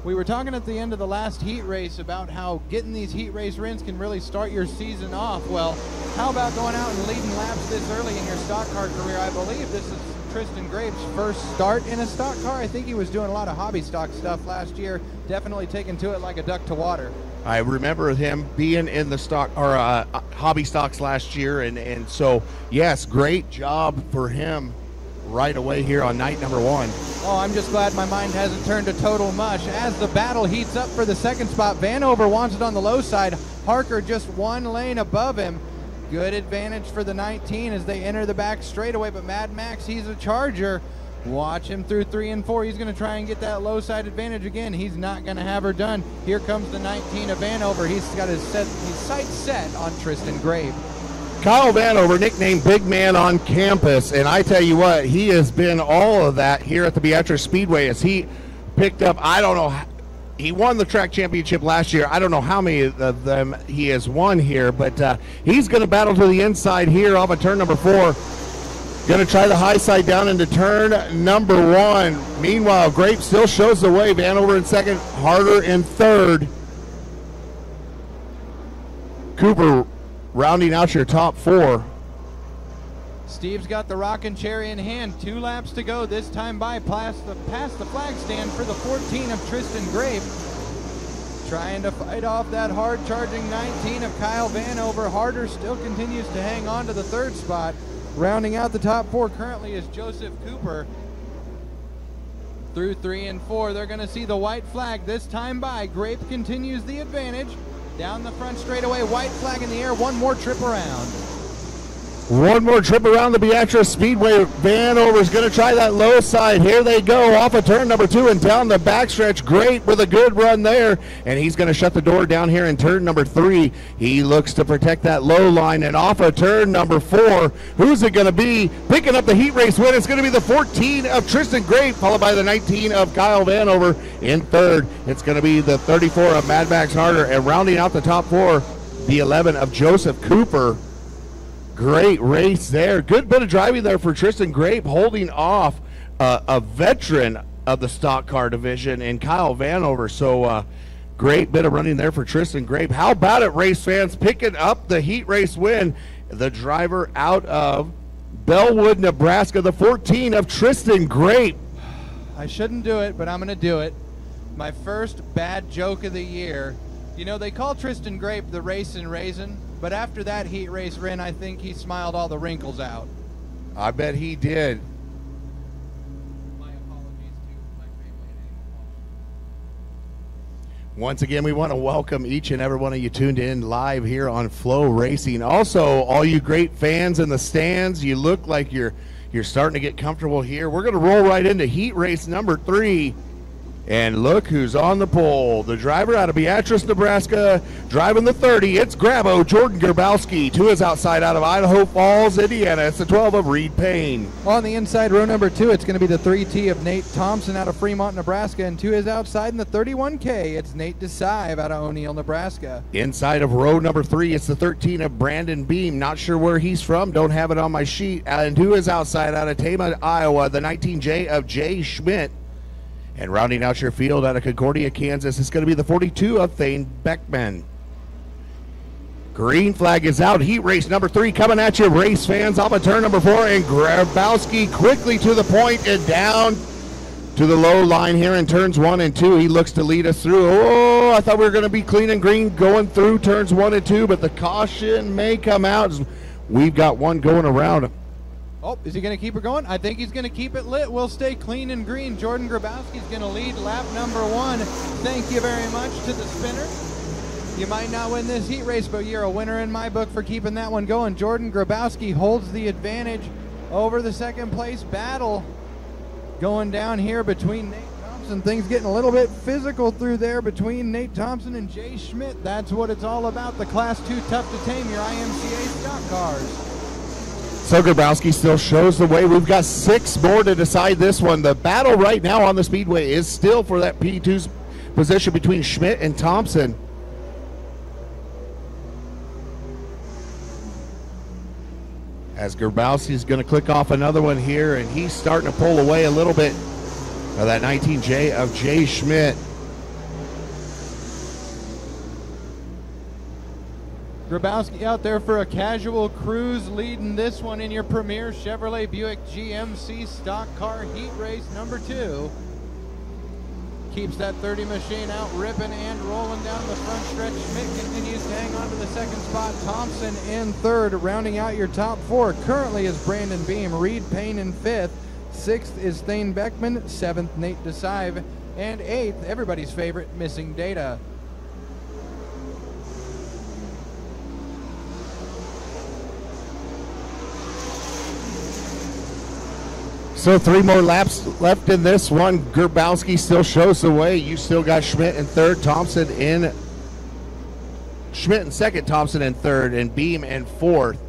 We were talking at the end of the last heat race about how getting these heat race wins can really start your season off. Well, how about going out and leading laps this early in your stock car career? I believe this is Tristan Grape's first start in a stock car. I think he was doing a lot of hobby stock stuff last year, definitely taking to it like a duck to water. I remember him being in the stock or uh, hobby stocks last year, and and so yes, great job for him right away here on night number one. Oh, I'm just glad my mind hasn't turned to total mush. As the battle heats up for the second spot, Vanover wants it on the low side. Harder just one lane above him. Good advantage for the 19 as they enter the back straightaway, but Mad Max, he's a charger. Watch him through three and four. He's going to try and get that low side advantage again. He's not going to have her done. Here comes the 19 of Vanover. He's got his, set, his sights set on Tristan Grape. Kyle Vanover, nicknamed Big Man on campus, and I tell you what, he has been all of that here at the Beatrice Speedway as he picked up. I don't know. He won the track championship last year. I don't know how many of them he has won here, but uh, he's going to battle to the inside here off of turn number four. Going to try the high side down into turn number one. Meanwhile, Grape still shows the way. Vanover in second, Harder in third. Cooper rounding out your top four. Steve's got the rockin' cherry in hand. Two laps to go. This time by past the, past the flag stand for the 14 of Tristan Grape. Trying to fight off that hard charging 19 of Kyle Vanover. Harder still continues to hang on to the third spot. Rounding out the top four currently is Joseph Cooper. Through three and four, they're going to see the white flag this time by. Grape continues the advantage. Down the front straightaway, white flag in the air, one more trip around. One more trip around the Beatrice Speedway. Vanover is going to try that low side. Here they go off of turn number two and down the backstretch. Grape with a good run there. And he's going to shut the door down here in turn number three. He looks to protect that low line and off of turn number four. Who's it going to be? Picking up the heat race win. It's going to be the 14 of Tristan Grape, followed by the 19 of Kyle Vanover in third. It's going to be the 34 of Mad Max Harder. And rounding out the top four, the 11 of Joseph Cooper. Great race there. Good bit of driving there for Tristan Grape, holding off uh, a veteran of the stock car division and Kyle Vanover. So, uh, great bit of running there for Tristan Grape. How about it, race fans? Picking up the heat race win. The driver out of Bellwood, Nebraska, the 14 of Tristan Grape. I shouldn't do it, but I'm going to do it. My first bad joke of the year. You know, they call Tristan Grape the racing raisin. But after that heat race win, I think he smiled all the wrinkles out. I bet he did. My apologies. Once again, we want to welcome each and every one of you tuned in live here on FloRacing. Also, all you great fans in the stands, you look like you're You're starting to get comfortable here. We're going to roll right into heat race number three. And look who's on the pole. The driver out of Beatrice, Nebraska, driving the 30. It's Grabo Jordan Grabowski. Two is outside out of Idaho Falls, Indiana. It's the 12 of Reed Payne. On the inside row number two, it's going to be the 3T of Nate Thompson out of Fremont, Nebraska. And two is outside in the 31K. It's Nate DeSive out of O'Neill, Nebraska. Inside of row number three, it's the 13 of Brandon Beam. Not sure where he's from. Don't have it on my sheet. And who is outside out of Tama, Iowa? The 19J of Jay Schmidt. And rounding out your field out of Concordia, Kansas, is going to be the 42 of Thane Beckman. Green flag is out. Heat race number three coming at you, race fans. Off of turn number four, and Grabowski quickly to the point and down to the low line here in turns one and two. He looks to lead us through. Oh, I thought we were going to be clean and green going through turns one and two, but the caution may come out. We've got one going around. Oh, is he going to keep it going? I think he's going to keep it lit. We'll stay clean and green. Jordan Grabowski's going to lead lap number one. Thank you very much to the spinner. You might not win this heat race, but you're a winner in my book for keeping that one going. Jordan Grabowski holds the advantage over the second place battle going down here between Nate Thompson. Things getting a little bit physical through there between Nate Thompson and Jay Schmidt. That's what it's all about. The Class 2 Tough to Tame, your IMCA stock cars. So Grabowski still shows the way. We've got six more to decide this one. The battle right now on the speedway is still for that P2's position between Schmidt and Thompson. As Grabowski's going to click off another one here, and he's starting to pull away a little bit of that 19J of Jay Schmidt. Grabowski out there for a casual cruise, leading this one in your premier Chevrolet Buick GMC stock car heat race number two. Keeps that 30 machine out ripping and rolling down the front stretch. Schmidt continues to hang on to the second spot. Thompson in third, rounding out your top four. Currently is Brandon Beam, Reed Payne in fifth. Sixth is Thane Beckman. Seventh, Nate DeSive. And eighth, everybody's favorite, Missing Data. So three more laps left in this one. Grabowski still shows the way. You still got Schmidt in third, Thompson in Schmidt in second, Thompson in third, and Beam in fourth.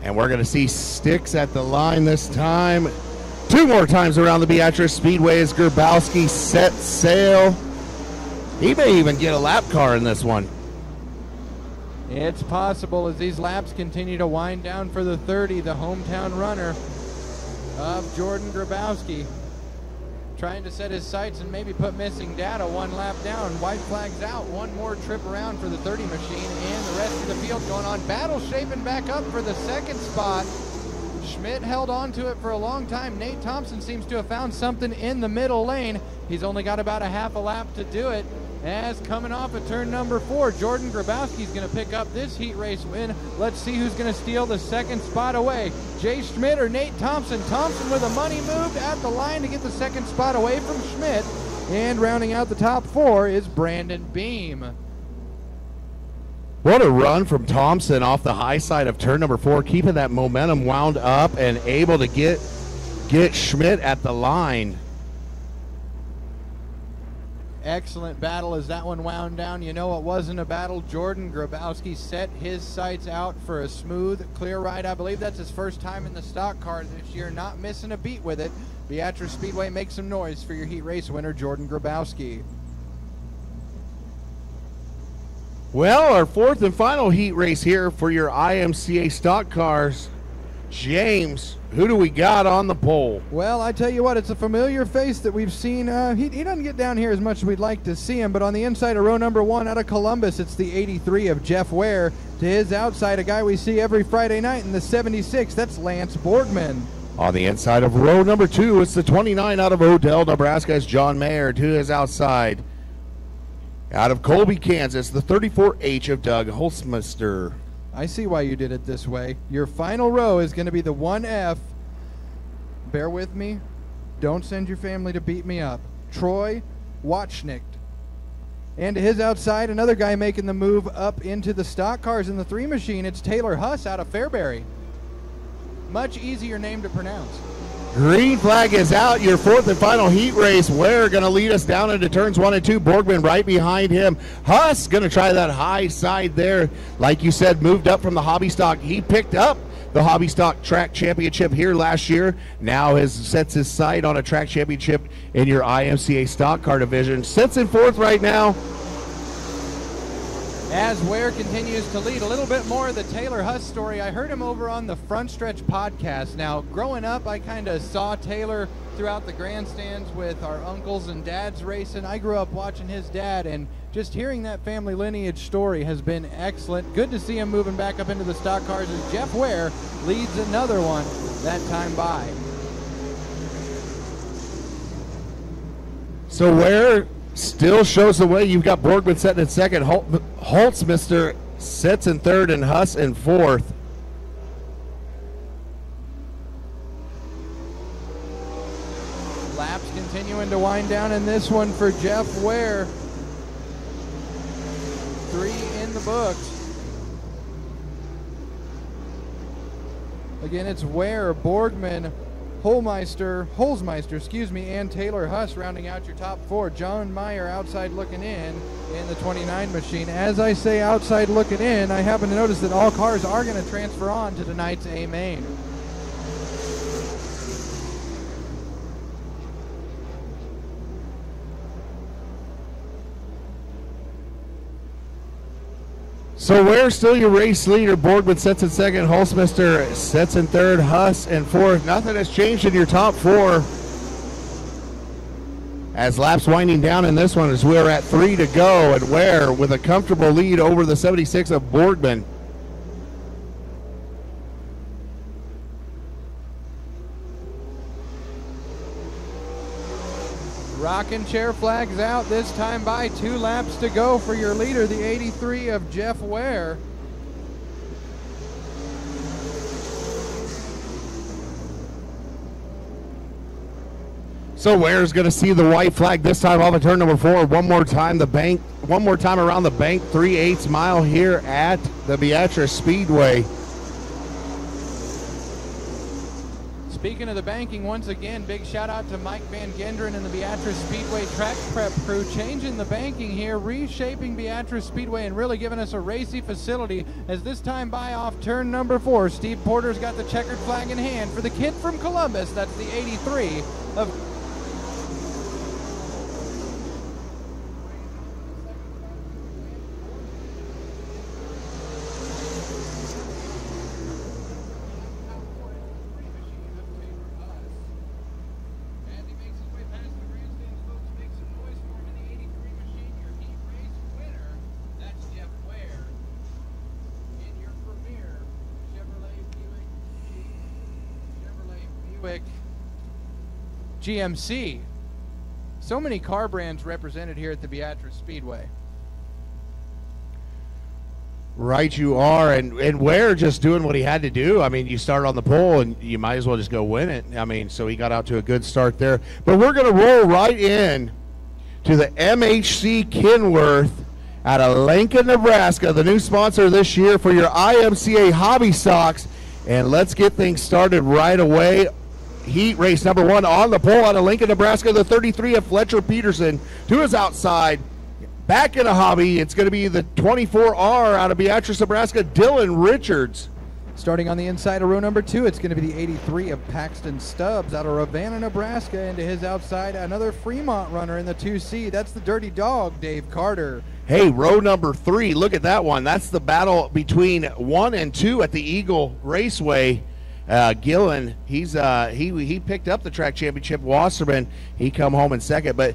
And we're going to see sticks at the line this time. Two more times around the Beatrice Speedway as Grabowski sets sail. He may even get a lap car in this one. It's possible as these laps continue to wind down for the 30, the hometown runner of Jordan Grabowski. Trying to set his sights and maybe put missing data one lap down. White flags out. One more trip around for the 30 machine and the rest of the field going on. Battle shaping back up for the second spot. Schmidt held on to it for a long time. Nate Thompson seems to have found something in the middle lane. He's only got about a half a lap to do it. As coming off of turn number four, Jordan Grabowski is going to pick up this heat race win. Let's see who's going to steal the second spot away. Jay Schmidt or Nate Thompson. Thompson with a money move at the line to get the second spot away from Schmidt. And rounding out the top four is Brandon Beam. What a run from Thompson off the high side of turn number four, keeping that momentum wound up and able to get get Schmidt at the line. Excellent battle as that one wound down. You know, it wasn't a battle. Jordan Grabowski set his sights out for a smooth, clear ride. I believe that's his first time in the stock car this year, not missing a beat with it. Beatrice Speedway, make some noise for your heat race winner, Jordan Grabowski. Well, our fourth and final heat race here for your IMCA stock cars. James, who do we got on the pole? Well, I tell you what, it's a familiar face that we've seen. Uh, he, he doesn't get down here as much as we'd like to see him, but on the inside of row number one out of Columbus, it's the 83 of Jeff Ware. To his outside, a guy we see every Friday night in the 76, that's Lance Borgman. On the inside of row number two, it's the 29 out of Odell, Nebraska, it's John Mayer. To his outside, out of Colby, Kansas, the 34H of Doug Holzmister. I see why you did it this way. Your final row is going to be the 1F. Bear with me. Don't send your family to beat me up. Troy Watchnick. And to his outside, another guy making the move up into the stock cars in the three machine. It's Taylor Huss out of Fairbury. much easier name to pronounce. Green flag is out. Your fourth and final heat race. Ware going to lead us down into turns one and two. Borgman right behind him. Huss going to try that high side there. Like you said, moved up from the hobby stock. He picked up the hobby stock track championship here last year. Now has sets his sight on a track championship in your IMCA stock car division. Sits in fourth right now as Ware continues to lead. A little bit more of the Taylor Huss story. I heard him over on the Front Stretch podcast. Now, growing up, I kind of saw Taylor throughout the grandstands with our uncles and dads racing. I grew up watching his dad, and just hearing that family lineage story has been excellent. Good to see him moving back up into the stock cars as Jeff Ware leads another one that time by. So Ware still shows the way. You've got Borgman setting in second. Holtzmister sets in third, and Huss in fourth. Laps continuing to wind down in this one for Jeff Ware. Three in the books. Again, it's Ware, Borgman, Holmeister, Holzmeister, excuse me, and Taylor Huss rounding out your top four. John Meyer outside looking in in the 29 machine. As I say outside looking in, I happen to notice that all cars are going to transfer on to tonight's A main. So Ware's still your race leader? Borgman sets in second. Holzmister sets in third. Huss in fourth. Nothing has changed in your top four. As laps winding down in this one as we're at three to go and Ware with a comfortable lead over the 76 of Borgman. Rocking chair flags out this time by two laps to go for your leader, the 83 of Jeff Ware. So Ware's going to see the white flag this time off of turn number four. One more time, the bank. One more time around the bank. Three eighths mile here at the Beatrice Speedway. Speaking of the banking, once again, big shout out to Mike Van Gendren and the Beatrice Speedway track prep crew, changing the banking here, reshaping Beatrice Speedway, and really giving us a racy facility. As this time by off turn number four, Steve Porter's got the checkered flag in hand for the kid from Columbus. That's the 83 of GMC. So many car brands represented here at the Beatrice Speedway. Right, you are, and and Ware just doing what he had to do. I mean, you start on the pole, and you might as well just go win it. I mean, so he got out to a good start there. But we're going to roll right in to the MHC Kenworth out of Lincoln, Nebraska, the new sponsor this year for your IMCA hobby stocks. And let's get things started right away heat race number one on the pole out of Lincoln, Nebraska. The 33 of Fletcher Peterson to his outside. Back in a hobby, it's going to be the 24R out of Beatrice, Nebraska, Dylan Richards. Starting on the inside of row number two, it's going to be the 83 of Paxton Stubbs out of Ravenna, Nebraska. Into his outside, another Fremont runner in the 2C. That's the Dirty Dog, Dave Carter. Hey, row number three, look at that one. That's the battle between one and two at the Eagle Raceway. Uh, Gillen, he's uh, he he picked up the track championship. Wasserman, he come home in second, but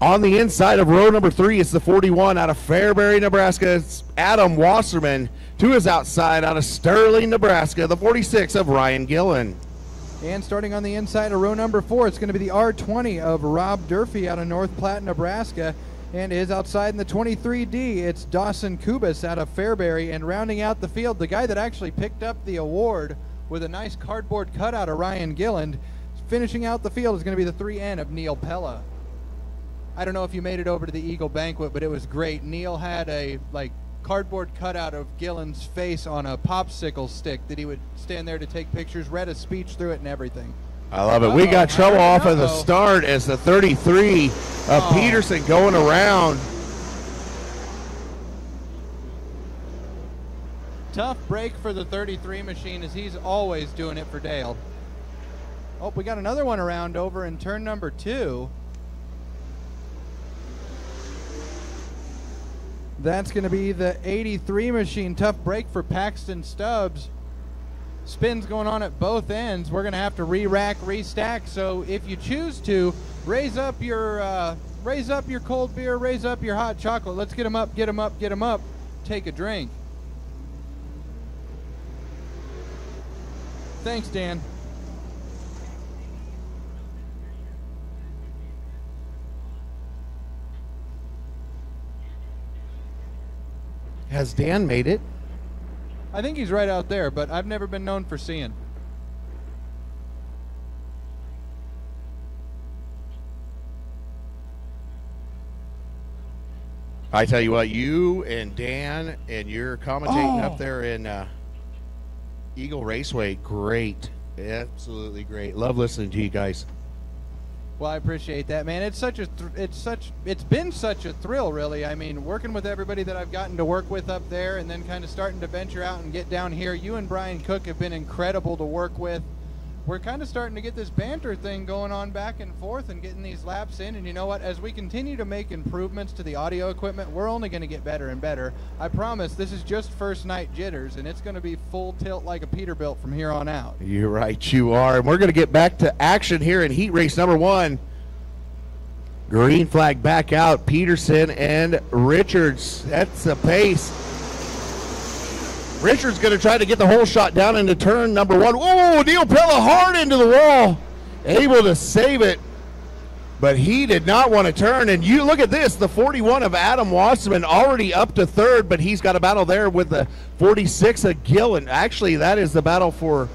on the inside of row number three, it's the 41 out of Fairbury, Nebraska. It's Adam Wasserman. To his outside out of Sterling, Nebraska, the 46 of Ryan Gillen. And starting on the inside of row number four, it's going to be the R20 of Rob Durfee out of North Platte, Nebraska. And is outside in the 23D, it's Dawson Kubas out of Fairbury. And rounding out the field, the guy that actually picked up the award with a nice cardboard cutout of Ryan Gillen. Finishing out the field is going to be the 3N of Neil Pella. I don't know if you made it over to the Eagle banquet, but it was great. Neil had a like cardboard cutout of Gillen's face on a popsicle stick that he would stand there to take pictures, read a speech through it, and everything. I love it. We got trouble off of the start as the 33 of Oh. Peterson going around. Tough break for the 33 machine as he's always doing it for Dale. Oh, we got another one around over in turn number two. That's going to be the 83 machine. Tough break for Paxton Stubbs. Spins going on at both ends. We're going to have to re-rack, restack. So if you choose to, raise up your uh, raise up your cold beer, raise up your hot chocolate. Let's get them up, get them up, get them up. Take a drink. Thanks, Dan. Has Dan made it? I think he's right out there, but I've never been known for seeing. I tell you what, you and Dan and you're commentating Oh. up there in uh, Eagle Raceway, great. Absolutely great. Love listening to you guys. Well, I appreciate that, man. It's such a, thr it's such, it's been such a thrill, really. I mean, working with everybody that I've gotten to work with up there, and then kind of starting to venture out and get down here. You and Brian Cook have been incredible to work with. We're kind of starting to get this banter thing going on back and forth, and getting these laps in. And you know what? As we continue to make improvements to the audio equipment, we're only going to get better and better. I promise. This is just first night jitters, and it's going to be full tilt like a Peterbilt from here on out. You're right, you are. And we're going to get back to action here in heat race number one. Green flag back out. Peterson and Richards. That's the pace. Richards going to try to get the whole shot down into turn number one. Oh, Neil Pella hard into the wall. Able to save it. But he did not want to turn. And you look at this the 41 of Adam Wasserman already up to third, but he's got a battle there with the 46 of Gillen. Actually, that is the battle for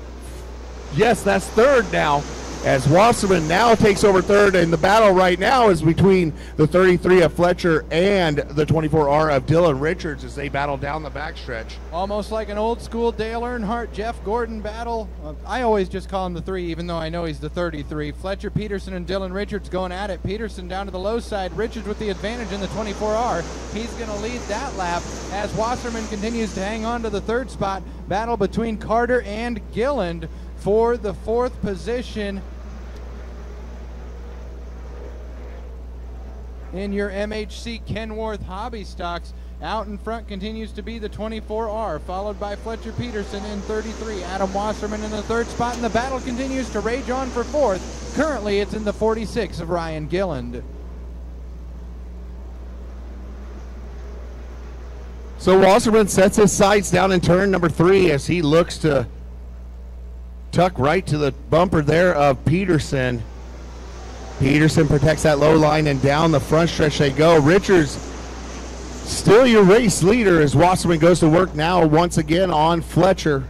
Yes, that's third now. As Wasserman now takes over third, and the battle right now is between the 33 of Fletcher and the 24R of Dylan Richards as they battle down the backstretch. Almost like an old school Dale Earnhardt, Jeff Gordon battle. Uh, I always just call him the three, even though I know he's the 33. Fletcher Peterson and Dylan Richards going at it. Peterson down to the low side. Richards with the advantage in the 24R. He's going to lead that lap as Wasserman continues to hang on to the third spot. Battle between Carter and Gillen for the fourth position in your MHC Kenworth hobby stocks. Out in front continues to be the 24R, followed by Fletcher Peterson in 33. Adam Wasserman in the third spot, and the battle continues to rage on for fourth. Currently, it's in the 46 of Ryan Gillen. So Wasserman sets his sights down in turn number three as he looks to tuck right to the bumper there of Peterson. Peterson protects that low line and down the front stretch they go. Richards still your race leader as Wasserman goes to work now once again on Fletcher.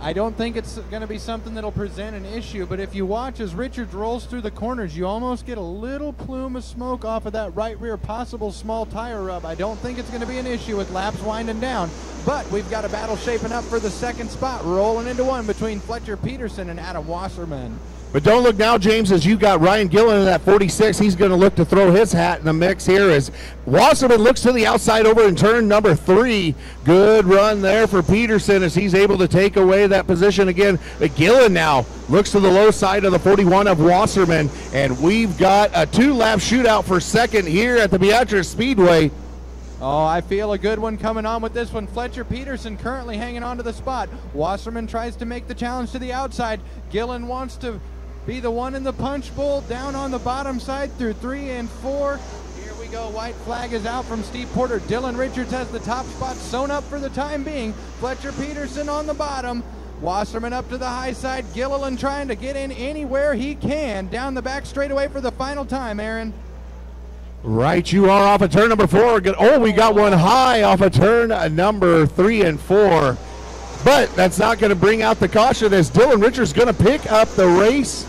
I don't think it's going to be something that'll present an issue, but if you watch as Richards rolls through the corners, you almost get a little plume of smoke off of that right rear possible small tire rub. I don't think it's going to be an issue with laps winding down, but we've got a battle shaping up for the second spot, rolling into one between Fletcher Peterson and Adam Wasserman. But don't look now, James, as you got Ryan Gillen in that 46. He's going to look to throw his hat in the mix here as Wasserman looks to the outside over in turn number three. Good run there for Peterson as he's able to take away that position again. But Gillen now looks to the low side of the 41 of Wasserman. And we've got a two lap shootout for second here at the Beatrice Speedway. Oh, I feel a good one coming on with this one. Fletcher Peterson currently hanging on to the spot. Wasserman tries to make the challenge to the outside. Gillen wants to be the one in the punch bowl down on the bottom side through three and four. Here we go. White flag is out from Steve Porter. Dylan Richards has the top spot sewn up for the time being. Fletcher Peterson on the bottom. Wasserman up to the high side. Gilliland trying to get in anywhere he can. Down the back straightaway for the final time, Aaron. Right, you are off of turn number four. Oh, we got one high off of turn number three and four. But that's not going to bring out the caution as Dylan Richards going to pick up the race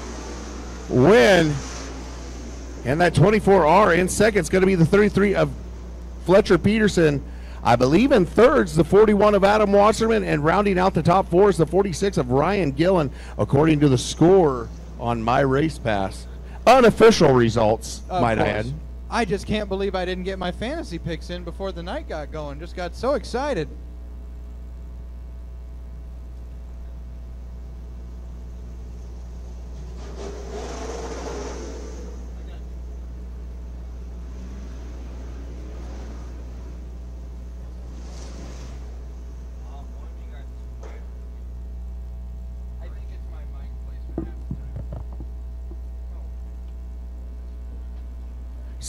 win. And that 24R in second is going to be the 33 of Fletcher Peterson. I believe in thirds, the 41 of Adam Wasserman, and rounding out the top four is the 46 of Ryan Gillen, according to the score on my race pass. Unofficial results, Of might I add. I just can't believe I didn't get my fantasy picks in before the night got going. Just got so excited.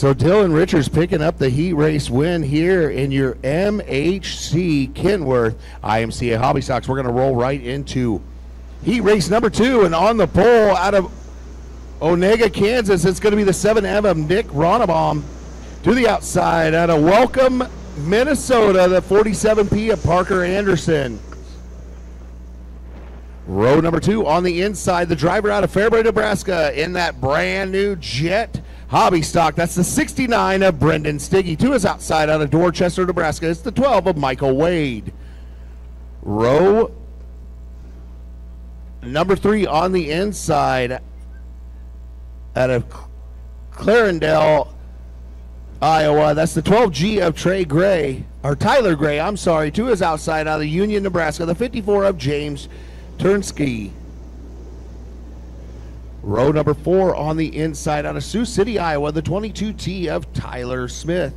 So Dylan Richards picking up the heat race win here in your MHC Kenworth IMCA Hobby Stocks. We're going to roll right into heat race number two, and on the pole out of Onaga, Kansas, it's going to be the 7M of Nick Ronnebaum to the outside out of Welcome, Minnesota, the 47P of Parker Anderson. Row number two on the inside, the driver out of Fairbury, Nebraska, in that brand new jet hobby stock. That's the 69 of Brendan Stiggy. Two is outside out of Dorchester, Nebraska. It's the 12 of Michael Wade. Row number three on the inside out of Clarendale, Iowa. That's the 12G of Trey Gray, or Tyler Gray, I'm sorry, Two is outside out of Union, Nebraska. The 54 of James Turnsky. Row number four on the inside out of Sioux City, Iowa, the 22T of Tyler Smith.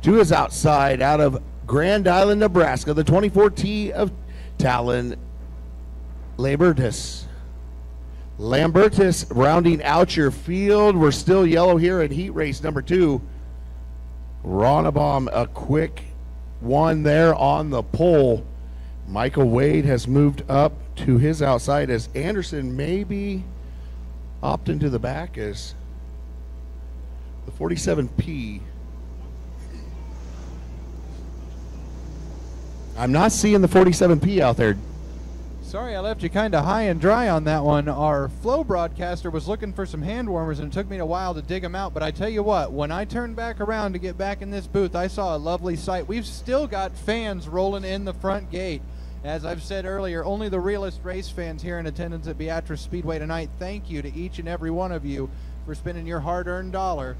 Two is outside out of Grand Island, Nebraska, the 24T of Talon Lambertus. Lambertus rounding out your field. We're still yellow here at heat race number two. Ronnebaum, a quick one there on the pole. Michael Wade has moved up to his outside as Anderson maybe opt into the back is the 47P. I'm not seeing the 47P out there. Sorry, I left you kind of high and dry on that one. Our flow broadcaster was looking for some hand warmers, and it took me a while to dig them out. But I tell you what, when I turned back around to get back in this booth, I saw a lovely sight. We've still got fans rolling in the front gate. As I've said earlier, only the realest race fans here in attendance at Beatrice Speedway tonight. Thank you to each and every one of you for spending your hard-earned dollar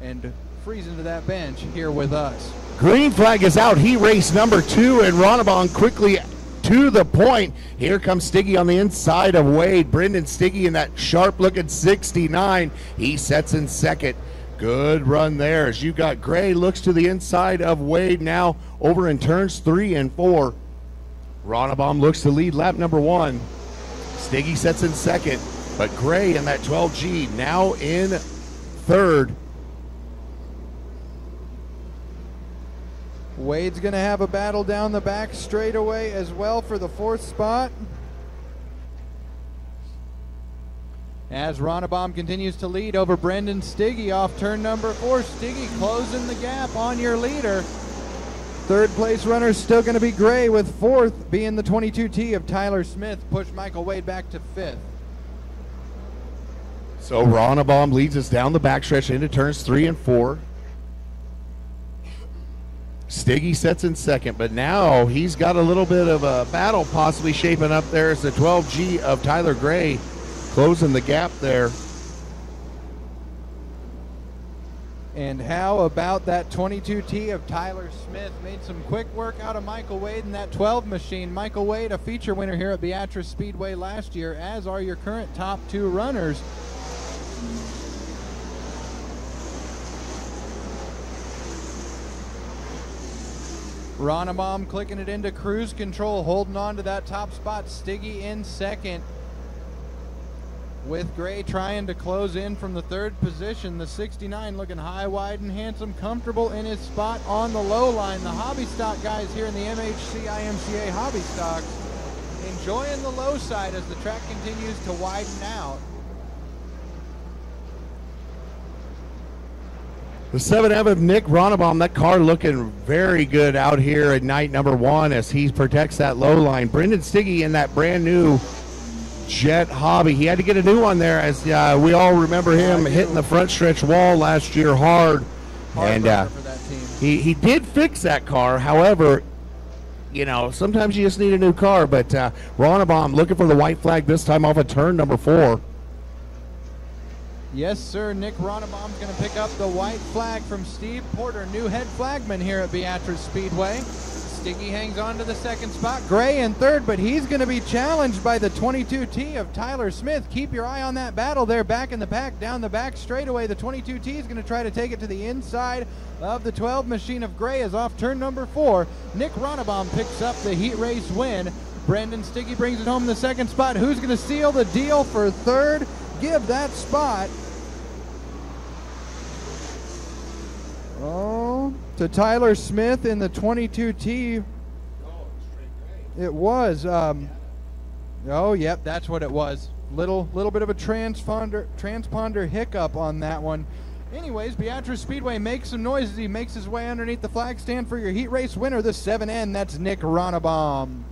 and freezing to that bench here with us. Green flag is out. He race number two, and Ronnebaum quickly to the point. Here comes Stiggy on the inside of Wade. Brendan Stiggy in that sharp looking 69. He sets in second. Good run there as you've got Gray looks to the inside of Wade now over in turns three and four. Ronnebaum looks to lead lap number one. Stiggy sets in second, but Gray in that 12G now in third. Wade's going to have a battle down the back straightaway as well for the fourth spot. As Ronnebaum continues to lead over Brendan Stiggy off turn number four. Stiggy closing the gap on your leader. Third place runner still going to be Gray with fourth being the 22T of Tyler Smith. Push Michael Wade back to fifth. So Ronnebaum leads us down the backstretch into turns three and four. Stiggy sets in second, but now he's got a little bit of a battle possibly shaping up there as the 12G of Tyler Gray closing the gap there. And how about that 22T of Tyler Smith? Made some quick work out of Michael Wade in that 12 machine. Michael Wade, a feature winner here at Beatrice Speedway last year, as are your current top two runners. Ronnebaum clicking it into cruise control, holding on to that top spot. Stiggy in second with Gray trying to close in from the third position. The 69 looking high, wide, and handsome, comfortable in his spot on the low line. The hobby stock guys here in the MHC IMCA hobby stocks enjoying the low side as the track continues to widen out. The 7 M of Nick Ronnebaum, that car looking very good out here at night number one as he protects that low line. Brendan Stiggy in that brand new Jet Hobby. He had to get a new one there as uh, we all remember him hitting the front stretch wall last year hard. Hard and uh, for that team. he, he did fix that car. However, you know, sometimes you just need a new car. But uh, Ronnebaum looking for the white flag this time off of turn number four. Yes, sir. Nick Ronnebaum's going to pick up the white flag from Steve Porter, new head flagman here at Beatrice Speedway. Stiggy hangs on to the second spot. Gray in third, but he's going to be challenged by the 22T of Tyler Smith. Keep your eye on that battle there back in the pack, down the back straightaway. The 22T is going to try to take it to the inside of the 12 machine of Gray is off turn number four. Nick Ronnebaum picks up the heat race win. Brendan Stiggy brings it home in the second spot. Who's going to seal the deal for third? Give that spot. Oh, to Tyler Smith in the 22T. It was. Um, oh, yep, that's what it was. Little, little bit of a transponder, transponder hiccup on that one. Anyways, Beatrice Speedway makes some noise as he makes his way underneath the flag stand for your heat race winner, the 7N. That's Nick Ronnebaum.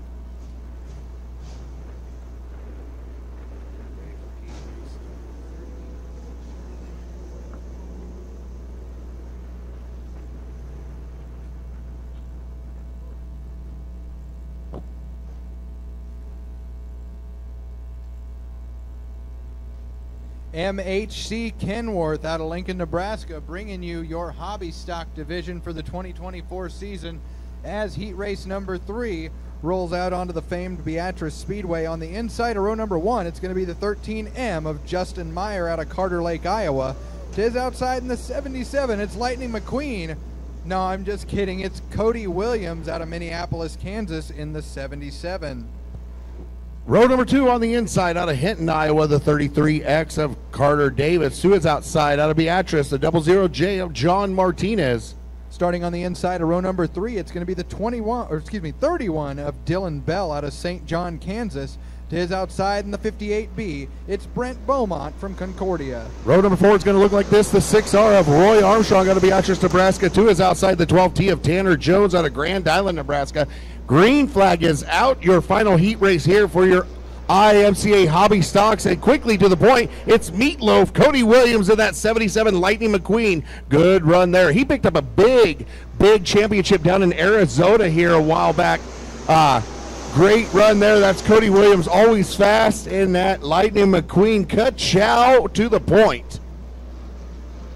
MHC Kenworth out of Lincoln, Nebraska, bringing you your hobby stock division for the 2024 season as heat race number three rolls out onto the famed Beatrice Speedway. On the inside of row number one, it's going to be the 13M of Justin Meyer out of Carter Lake, Iowa. Tis outside in the 77, it's Lightning McQueen. No, I'm just kidding. It's Cody Williams out of Minneapolis, Kansas in the 77. Row number two on the inside out of Hinton, Iowa, the 33X of Carter Davis. Who is outside out of Beatrice, the double zero J of John Martinez. Starting on the inside of row number three, it's going to be the 21, or excuse me, 31 of Dylan Bell out of St. John, Kansas. To his outside in the 58B, it's Brent Beaumont from Concordia. Row number four is going to look like this. The 6R of Roy Armstrong going to be Beatrice, Nebraska. Two is outside, the 12T of Tanner Jones out of Grand Island, Nebraska. Green flag is out. Your final heat race here for your IMCA hobby stocks. And quickly to the point, it's Meatloaf, Cody Williams in that 77 Lightning McQueen. Good run there. He picked up a big, big championship down in Arizona here a while back. Uh, great run there. That's Cody Williams, always fast in that Lightning McQueen. Cut chow to the point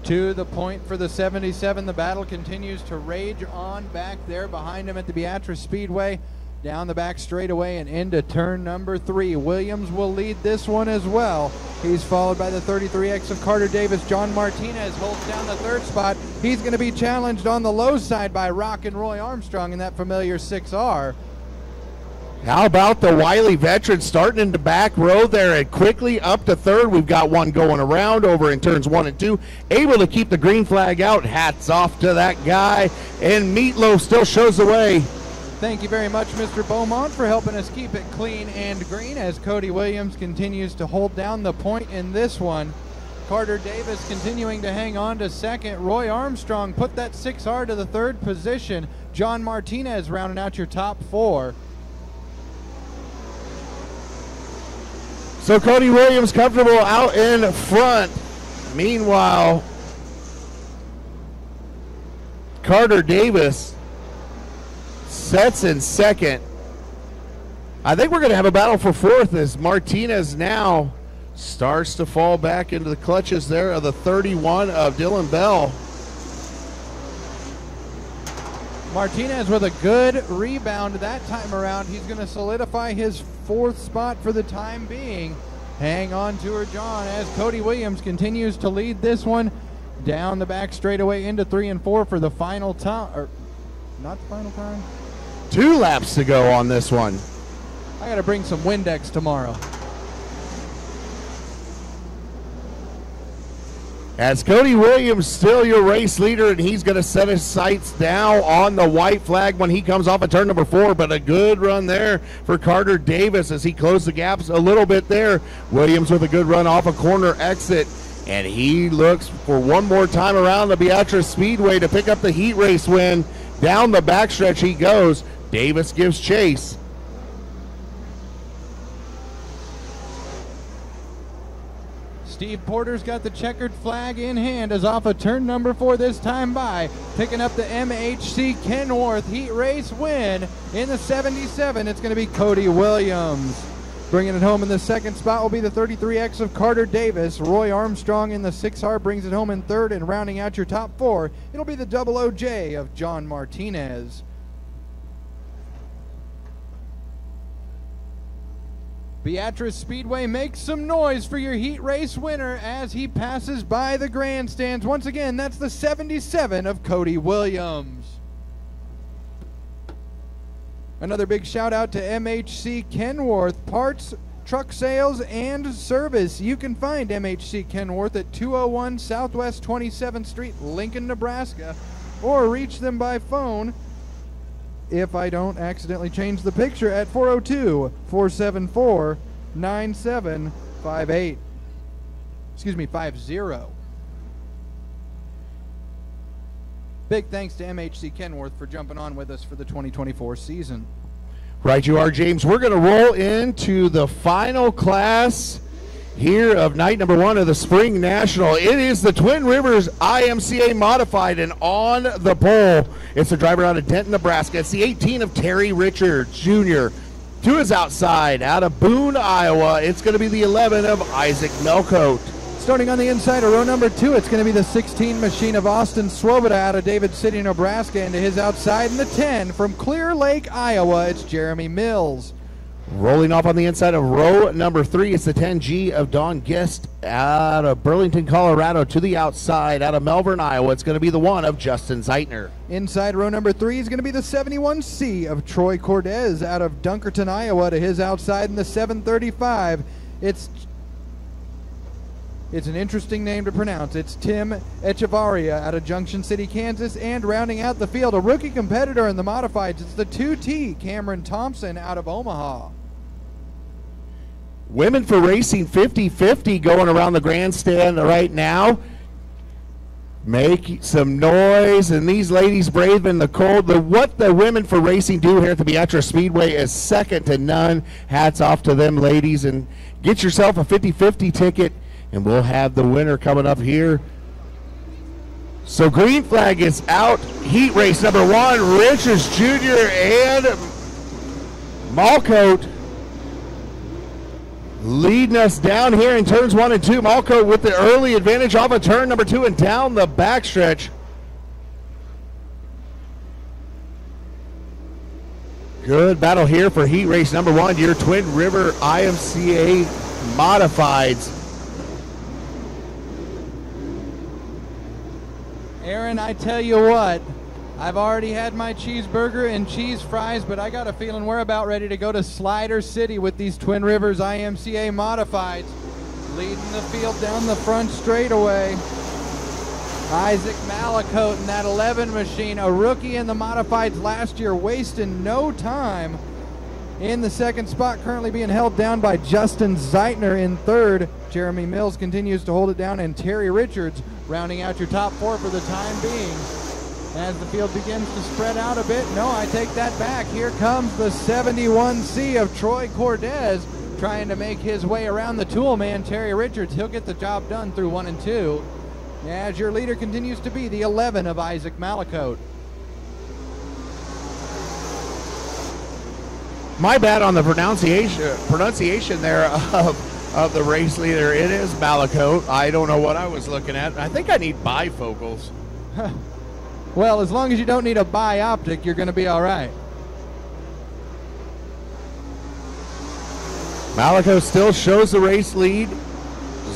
to the point for the 77. The battle continues to rage on back there behind him at the Beatrice Speedway. Down the back straightaway and into turn number three. Williams will lead this one as well. He's followed by the 33X of Carter Davis. John Martinez holds down the third spot. He's going to be challenged on the low side by Rock and Roy Armstrong in that familiar 6R. How about the Wiley veteran starting in the back row there and quickly up to third? We've got one going around over in turns one and two. Able to keep the green flag out. Hats off to that guy. And Meatloaf still shows the way. Thank you very much, Mr. Beaumont, for helping us keep it clean and green as Cody Williams continues to hold down the point in this one. Carter Davis continuing to hang on to second. Roy Armstrong put that 6R to the third position. John Martinez rounding out your top four. So Cody Williams comfortable out in front. Meanwhile, Carter Davis sets in second. I think we're going to have a battle for fourth as Martinez now starts to fall back into the clutches there of the 31 of Dylan Bell. Martinez with a good rebound that time around. He's going to solidify his fourth spot for the time being. Hang on to her, John, as Cody Williams continues to lead this one down the back straightaway into three and four for the final time. Or not the final time? Two laps to go on this one. I got to bring some Windex tomorrow. As Cody Williams still your race leader, and he's going to set his sights now on the white flag when he comes off of turn number four. But a good run there for Carter Davis as he closed the gaps a little bit there. Williams with a good run off a corner exit. And he looks for one more time around the Beatrice Speedway to pick up the heat race win. Down the backstretch he goes. Davis gives chase. Steve Porter's got the checkered flag in hand as off of turn number four this time by, picking up the MHC Kenworth Heat Race win in the 77. It's going to be Cody Williams. Bringing it home in the second spot will be the 33X of Carter Davis. Roy Armstrong in the 6R brings it home in third, and rounding out your top four, it'll be the double OJ of John Martinez. Beatrice Speedway makes some noise for your heat race winner as he passes by the grandstands. Once again, that's the 77 of Cody Williams. Another big shout out to MHC Kenworth Parts, Truck Sales, and Service. You can find MHC Kenworth at 201 Southwest 27th Street, Lincoln, Nebraska, or reach them by phone if I don't accidentally change the picture at 402 474 9758. Excuse me, 50. Big thanks to MHC Kenworth for jumping on with us for the 2024 season. Right, you are, James. We're going to roll into the final class here of night number one of the Spring National. It is the Twin Rivers IMCA Modified, and on the pole, it's the driver out of Denton, Nebraska. It's the 18 of Terry Richards Jr. To his outside, out of Boone, Iowa, it's going to be the 11 of Isaac Melcote. Starting on the inside of row number two, it's going to be the 16 machine of Austin Swoboda out of David City, Nebraska, and to his outside in the 10 from Clear Lake, Iowa, it's Jeremy Mills. Rolling off on the inside of row number three, it's the 10G of Don Gist out of Burlington, Colorado, to the outside out of Melbourne, Iowa. It's going to be the one of Justin Zeitner. Inside row number three is going to be the 71C of Troy Cordes out of Dunkerton, Iowa, to his outside in the 735. It's it's an interesting name to pronounce. It's Tim Echevarria out of Junction City, Kansas, and rounding out the field, a rookie competitor in the modifieds. It's the 2T Cameron Thompson out of Omaha. Women for Racing 50 50 going around the grandstand right now. Make some noise, and these ladies braving the cold. The, what the women for racing do here at the Beatrice Speedway is second to none. Hats off to them, ladies, and get yourself a 50 50 ticket, and we'll have the winner coming up here. So, green flag is out. Heat race number one, Richards Jr. and Malcote leading us down here in turns one and two. Malco with the early advantage off of turn number two and down the backstretch. Good battle here for heat race number one, your Twin River IMCA Modifieds. Aaron, I tell you what, I've already had my cheeseburger and cheese fries, but I got a feeling we're about ready to go to Slider City with these Twin Rivers IMCA modifieds. Leading the field down the front straightaway. Isaac Malacote in that 11 machine, a rookie in the modifieds last year, wasting no time. In the second spot, currently being held down by Justin Zeitner in third. Jeremy Mills continues to hold it down, and Terry Richards rounding out your top four for the time being as the field begins to spread out a bit. No, I take that back. Here comes the 71C of Troy Cordes trying to make his way around the tool man, Terry Richards. He'll get the job done through one and two. As your leader continues to be the 11 of Isaac Malacote. My bad on the pronunciation pronunciation there of, of the race leader. It is Malacote. I don't know what I was looking at. I think I need bifocals. Well, as long as you don't need a bioptic, you're going to be all right. Malaco still shows the race lead.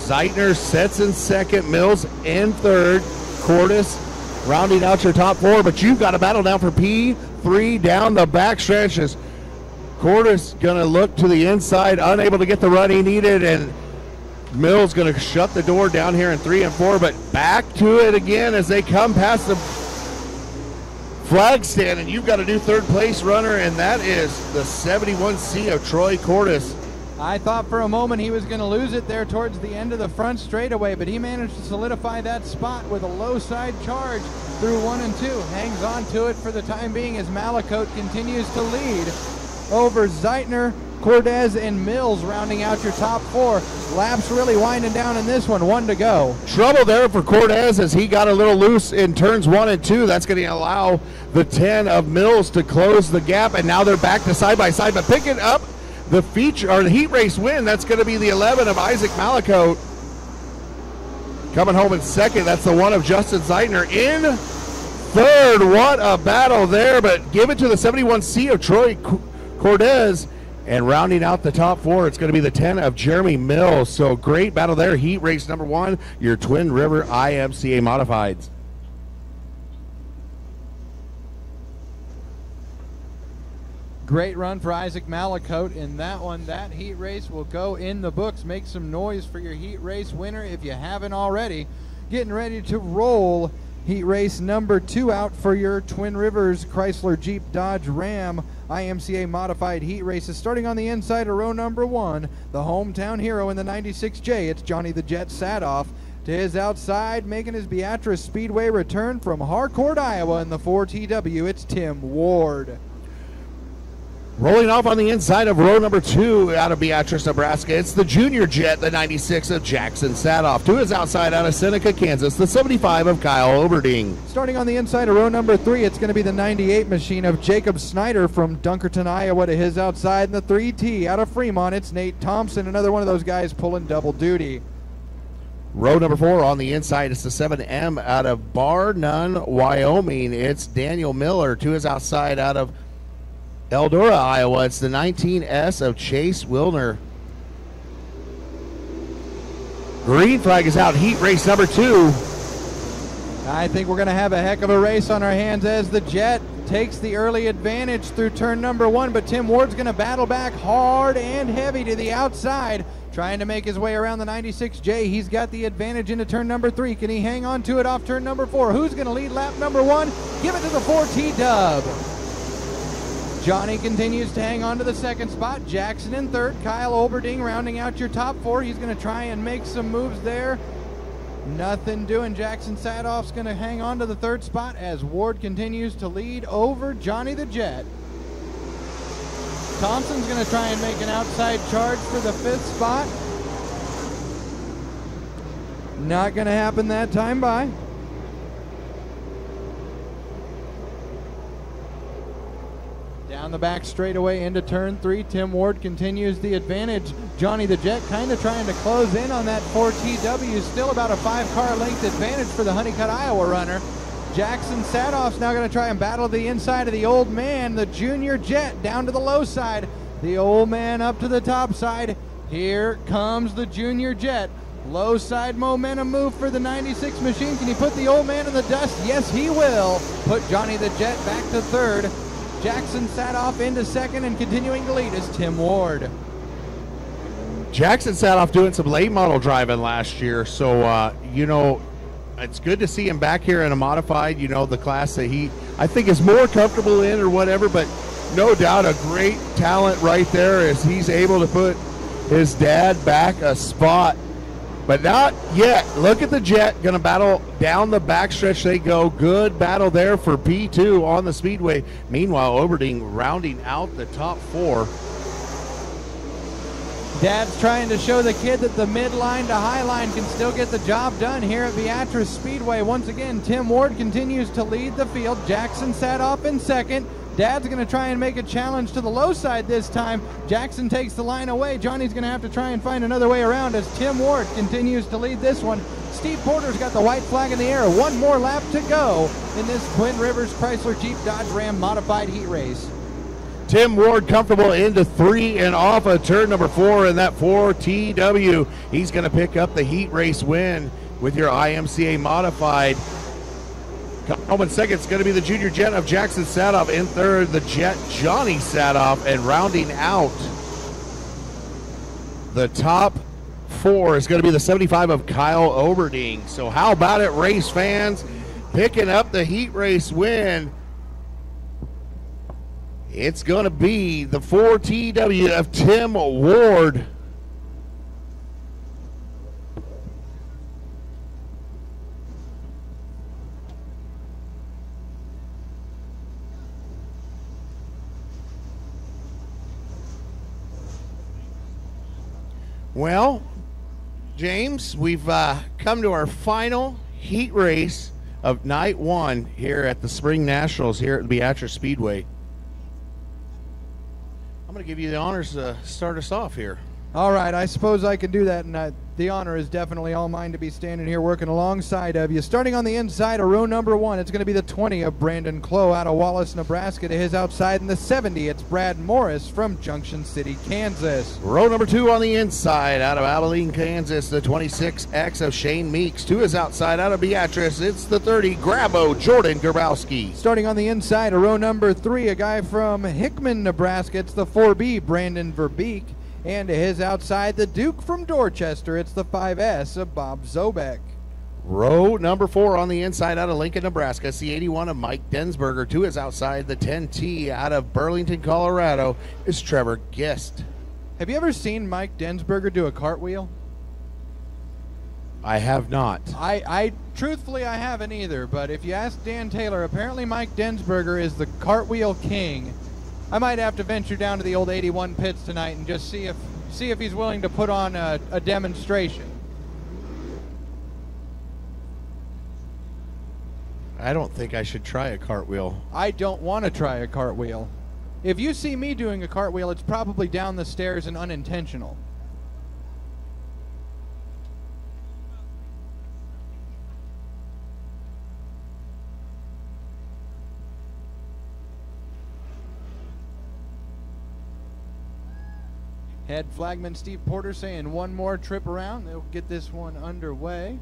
Zeitner sets in second, Mills in third, Cordes rounding out your top four, but you've got a battle down for P3 down the back stretches. Cordes going to look to the inside, unable to get the run he needed, and Mills going to shut the door down here in three and four, but back to it again as they come past the flag stand, and you've got a new third place runner, and that is the 71C of Troy Cordes. I thought for a moment he was going to lose it there towards the end of the front straightaway, but he managed to solidify that spot with a low side charge through one and two. Hangs on to it for the time being as Malacote continues to lead. Over Zeitner, Cordes, and Mills rounding out your top four. Laps really winding down in this one. One to go. Trouble there for Cordes as he got a little loose in turns one and two. That's going to allow the 10 of Mills to close the gap, and now they're back to side by side. But picking up the feature or the heat race win, that's going to be the 11 of Isaac Malakote. Coming home in second, that's the one of Justin Zeitner in third. What a battle there, but give it to the 71C of Troy Cordes. And rounding out the top four, it's going to be the 10 of Jeremy Mills. So great battle there. Heat race number one, your Twin River IMCA Modifieds. Great run for Isaac Malakote in that one. That heat race will go in the books. Make some noise for your heat race winner if you haven't already. Getting ready to roll heat race number two out for your Twin Rivers Chrysler Jeep Dodge Ram IMCA modified heat races. Starting on the inside of row number one, the hometown hero in the 96J, it's Johnny the Jet Saathoff. To his outside, making his Beatrice Speedway return from Harcourt, Iowa in the 4TW, it's Tim Ward. Rolling off on the inside of row number two out of Beatrice, Nebraska, it's the junior jet, the 96 of Jackson Saathoff. To his outside out of Seneca, Kansas, the 75 of Kyle Oberding. Starting on the inside of row number three, it's going to be the 98 machine of Jacob Snyder from Dunkerton, Iowa, to his outside. And the 3T out of Fremont, it's Nate Thompson, another one of those guys pulling double duty. Row number four on the inside is the 7M out of Bar Nunn, Wyoming. It's Daniel Miller to his outside out of Eldora, Iowa. It's the 19S of Chase Wilner. Green flag is out. Heat race number two. I think we're going to have a heck of a race on our hands as the Jet takes the early advantage through turn number one, but Tim Ward's going to battle back hard and heavy to the outside, trying to make his way around the 96J. He's got the advantage into turn number three. Can he hang on to it off turn number four? Who's going to lead lap number one? Give it to the 4T dub. Johnny continues to hang on to the second spot. Jackson in third. Kyle Oberding rounding out your top four. He's going to try and make some moves there. Nothing doing. Jackson Saathoff's going to hang on to the third spot as Ward continues to lead over Johnny the Jet. Thompson's going to try and make an outside charge for the fifth spot. Not going to happen that time by. Down the back straightaway into turn three. Tim Ward continues the advantage. Johnny the Jet kind of trying to close in on that 4TW. Still about a five car length advantage for the Honeycutt, Iowa runner. Jackson Saathoff's now going to try and battle the inside of the old man, the junior jet, down to the low side. The old man up to the top side. Here comes the junior jet. Low side momentum move for the 96 machine. Can he put the old man in the dust? Yes, he will. Put Johnny the Jet back to third. Jackson Saathoff into second and continuing to lead is Tim Ward. Jackson Saathoff doing some late model driving last year, so uh, you know it's good to see him back here in a modified. You know the class that he I think is more comfortable in or whatever, but no doubt a great talent right there as he's able to put his dad back a spot but not yet. Look at the Jet going to battle down the backstretch. They go. Good battle there for P2 on the speedway. Meanwhile, Oberding rounding out the top four. Dad's trying to show the kid that the midline to highline can still get the job done here at Beatrice Speedway. Once again, Tim Ward continues to lead the field. Jackson Saathoff in second. Dad's going to try and make a challenge to the low side this time. Jackson takes the line away. Johnny's going to have to try and find another way around as Tim Ward continues to lead this one. Steve Porter's got the white flag in the air. One more lap to go in this Twin Rivers Chrysler Jeep Dodge Ram modified heat race. Tim Ward comfortable into three and off of turn number four in that 4TW. He's going to pick up the heat race win with your IMCA modified. Home in second is going to be the junior jet of Jackson Saathoff. In third, the jet Johnny Saathoff. And rounding out the top four is going to be the 75 of Kyle Oberding. So how about it, race fans? Picking up the heat race win. It's going to be the 4TW of Tim Ward. Well, James, we've uh, come to our final heat race of night one here at the Spring Nationals here at the Beatrice Speedway. I'm going to give you the honors to start us off here. All right, I suppose I can do that, and uh, the honor is definitely all mine to be standing here working alongside of you. Starting on the inside of row number one, it's going to be the 20 of Brandon Clow out of Wallace, Nebraska. To his outside in the 70, it's Brad Morris from Junction City, Kansas. Row number two on the inside out of Abilene, Kansas, the 26X of Shane Meeks. To his outside out of Beatrice, it's the 30 Grabo Jordan Grabowski. Starting on the inside of row number three, a guy from Hickman, Nebraska. It's the 4B, Brandon Verbeek. And to his outside, the Duke from Dorchester. It's the 5S of Bob Zobek. Row number four on the inside out of Lincoln, Nebraska. C81 of Mike Densberger. To his outside, the 10T out of Burlington, Colorado is Trevor Gist. Have you ever seen Mike Densberger do a cartwheel? I have not. I, I truthfully I haven't either, but if you ask Dan Taylor, apparently Mike Densberger is the cartwheel king I might have to venture down to the old 81 pits tonight and just see if see if he's willing to put on a, a demonstration. I don't think I should try a cartwheel. I don't want to try a cartwheel. If you see me doing a cartwheel, it's probably down the stairs and unintentional. Head flagman Steve Porter saying one more trip around. They'll get this one underway.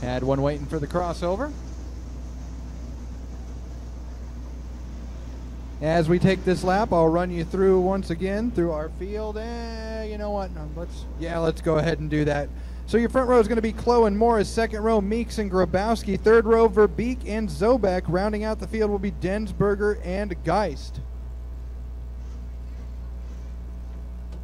Had one waiting for the crossover. As we take this lap, I'll run you through once again through our field. Eh, you know what? Let's yeah, let's go ahead and do that. So your front row is going to be Clow and Morris. Second row, Meeks and Grabowski. Third row, Verbeek and Zobek. Rounding out the field will be Densberger and Gist.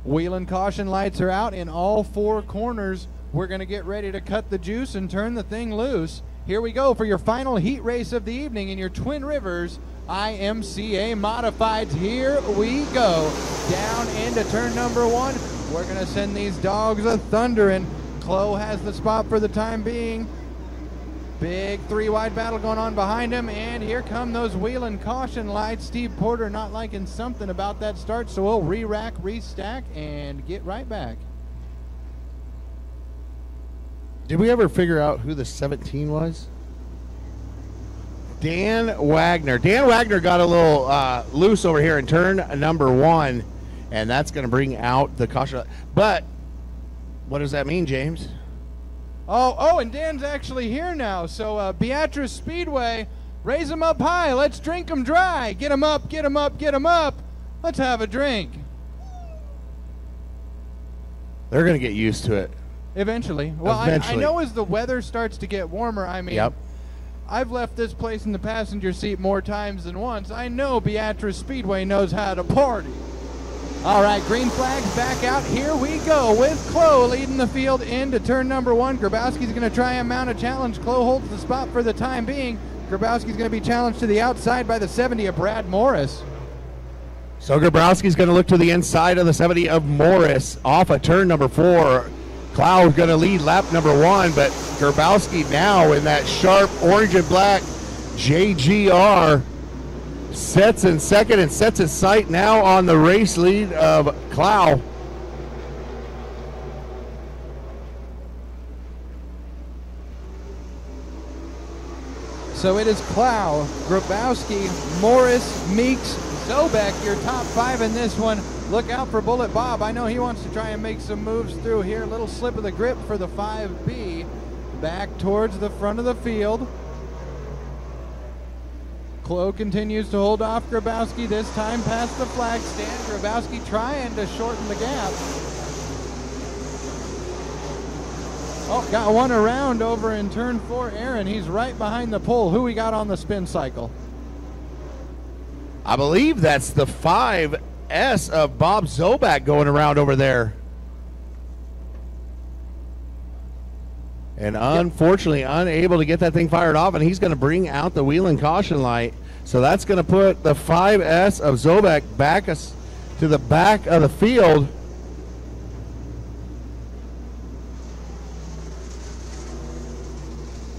Wheel and caution lights are out in all four corners. We're going to get ready to cut the juice and turn the thing loose. Here we go for your final heat race of the evening in your Twin Rivers IMCA Modifieds. Here we go. Down into turn number one. We're going to send these dogs a thundering. Clow has the spot for the time being. Big three wide battle going on behind him, and here come those wheeling caution lights. Steve Porter not liking something about that start, so we'll re rack, restack, and get right back. Did we ever figure out who the 17 was? Dan Wagner. Dan Wagner got a little uh, loose over here in turn number one, and that's going to bring out the caution. But what does that mean, James? Oh, oh, and Dan's actually here now. So uh, Beatrice Speedway, raise them up high. Let's drink them dry. Get them up, get them up, get them up. Let's have a drink. They're going to get used to it. Eventually. Well, Eventually. I, I, know as the weather starts to get warmer, I mean, yep. I've left this place in the passenger seat more times than once. I know Beatrice Speedway knows how to party. All right, green flags back out. Here we go with Clow leading the field into turn number one. Grabowski's going to try and mount a challenge. Clow holds the spot for the time being. Grabowski's going to be challenged to the outside by the 70 of Brad Morris. So Grabowski's going to look to the inside of the 70 of Morris off of turn number four. Clow going to lead lap number one, but Grabowski now in that sharp orange and black JGR sets in second and sets his sight now on the race lead of Clow. So it is Clow, Grabowski, Morris, Meeks, Zobek, your top five in this one. Look out for Bullet Bob. I know he wants to try and make some moves through here. Little slip of the grip for the 5B. Back towards the front of the field. Clow continues to hold off Grabowski, this time past the flag stand. Grabowski trying to shorten the gap. Oh, got one around over in turn four. Aaron, he's right behind the pole. Who we got on the spin cycle? I believe that's the 5S of Bob Zobek going around over there. And unfortunately unable to get that thing fired off. And he's going to bring out the wheel and caution light. So that's going to put the 5S of Zobek back us to the back of the field.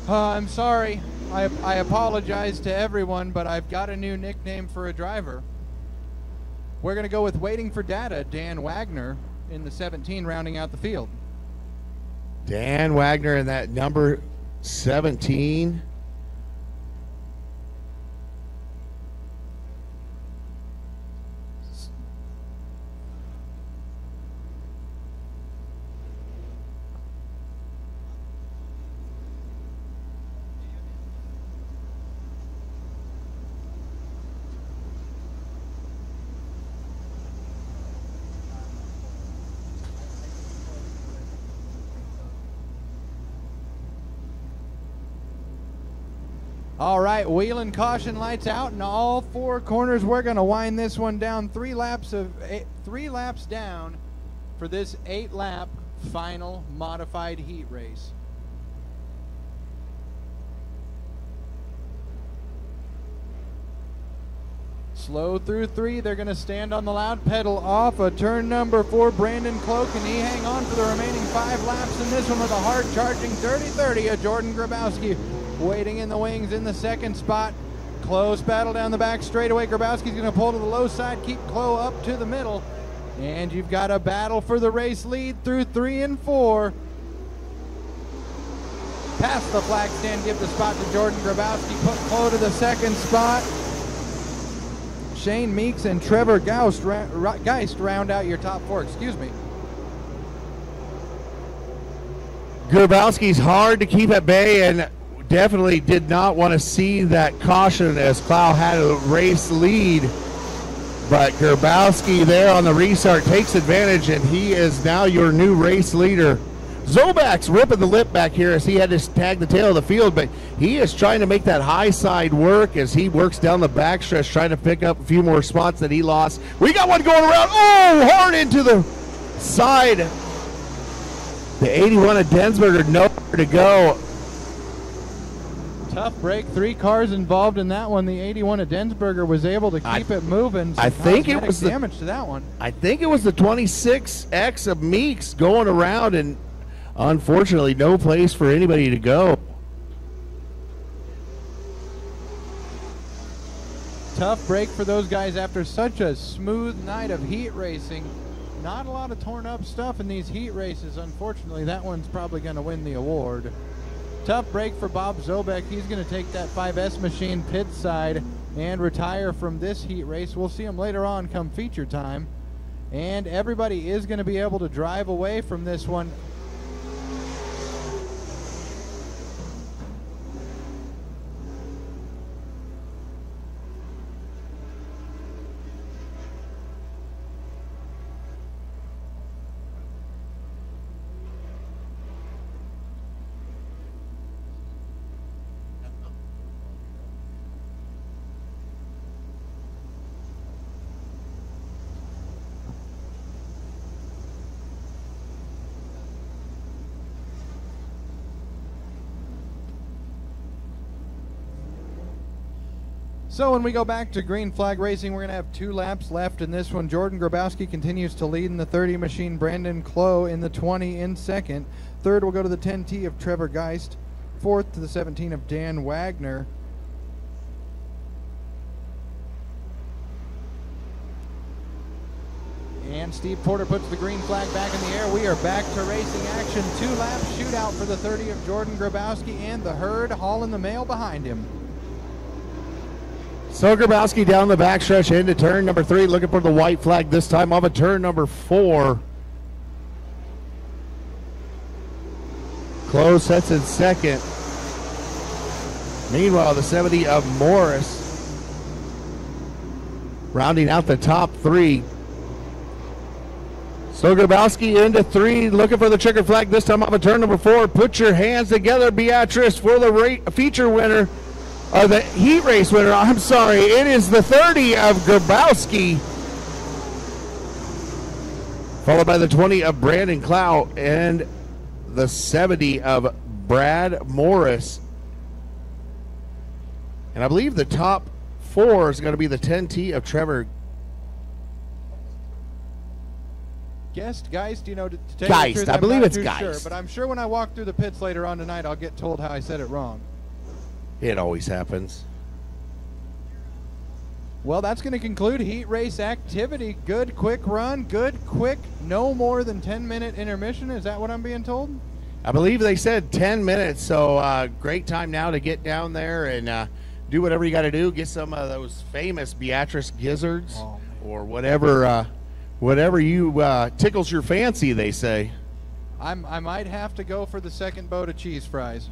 Uh, I'm sorry. I, I apologize to everyone, but I've got a new nickname for a driver. We're going to go with Waiting for Data, Dan Wagner, in the 17, rounding out the field. Dan Wagner in that number 17. All right, wheeling caution lights out in all four corners. We're going to wind this one down three laps of eight, three laps down for this eight lap final modified heat race. Slow through three. They're going to stand on the loud pedal off a turn number four. Brandon Cloak and he hang on for the remaining five laps in this one with a hard charging 30-30 of Jordan Grabowski waiting in the wings in the second spot. Close battle down the back straightaway. Grabowski's going to pull to the low side, keep Clow up to the middle. And you've got a battle for the race lead through three and four. Past the flag stand, give the spot to Jordan Grabowski. Put Clow to the second spot. Shane Meeks and Trevor Geist, Geist round out your top four. Excuse me. Grabowski's hard to keep at bay, and definitely did not want to see that caution as Clow had a race lead. But Grabowski there on the restart takes advantage, and he is now your new race leader. Zobek's ripping the lip back here as he had to tag the tail of the field, but he is trying to make that high side work as he works down the backstretch, trying to pick up a few more spots that he lost. We got one going around. Oh, hard into the side. The 81 of Densberger, nowhere to go. Tough break. Three cars involved in that one. The 81 of Densberger was able to keep I, it moving. I think it was damage the, to that one. I think it was the 26X of Meeks going around, and unfortunately, no place for anybody to go. Tough break for those guys after such a smooth night of heat racing. Not a lot of torn up stuff in these heat races. Unfortunately, that one's probably going to win the award. Tough break for Bob Zobek. He's going to take that 5S machine pit side and retire from this heat race. We'll see him later on come feature time. And everybody is going to be able to drive away from this one So when we go back to green flag racing, we're going to have two laps left in this one. Jordan Grabowski continues to lead in the 30 machine. Brandon Clow in the 20 in second. Third will go to the 10T of Trevor Geist. Fourth to the 17 of Dan Wagner. And Steve Porter puts the green flag back in the air. We are back to racing action. Two lap shootout for the 30 of Jordan Grabowski and the herd hauling the mail behind him. So Grabowski down the backstretch into turn number three, looking for the white flag this time off of turn number four. Close sets in second. Meanwhile, the 70 of Morris rounding out the top three. So Grabowski into three, looking for the checkered flag this time off of turn number four. Put your hands together, Beatrice, for the feature winner uh, the heat race winner. I'm sorry, it is the 30 of Grabowski, followed by the 20 of Brandon Clow and the 70 of Brad Morris. And I believe the top four is going to be the 10T of Trevor Guest, Geist, you know, to, to Geist. you the truth, I believe it's Geist. Sure, but I'm sure when I walk through the pits later on tonight, I'll get told how I said it wrong. It always happens. Well, that's going to conclude heat race activity. Good quick run, good quick, no more than 10 minute intermission. Is that what I'm being told? I believe they said 10 minutes, so uh, great time now to get down there and uh, do whatever you got to do. Get some of those famous Beatrice gizzards Oh, or whatever, uh, whatever you uh, tickles your fancy. They say. I'm, I might have to go for the second boat of cheese fries.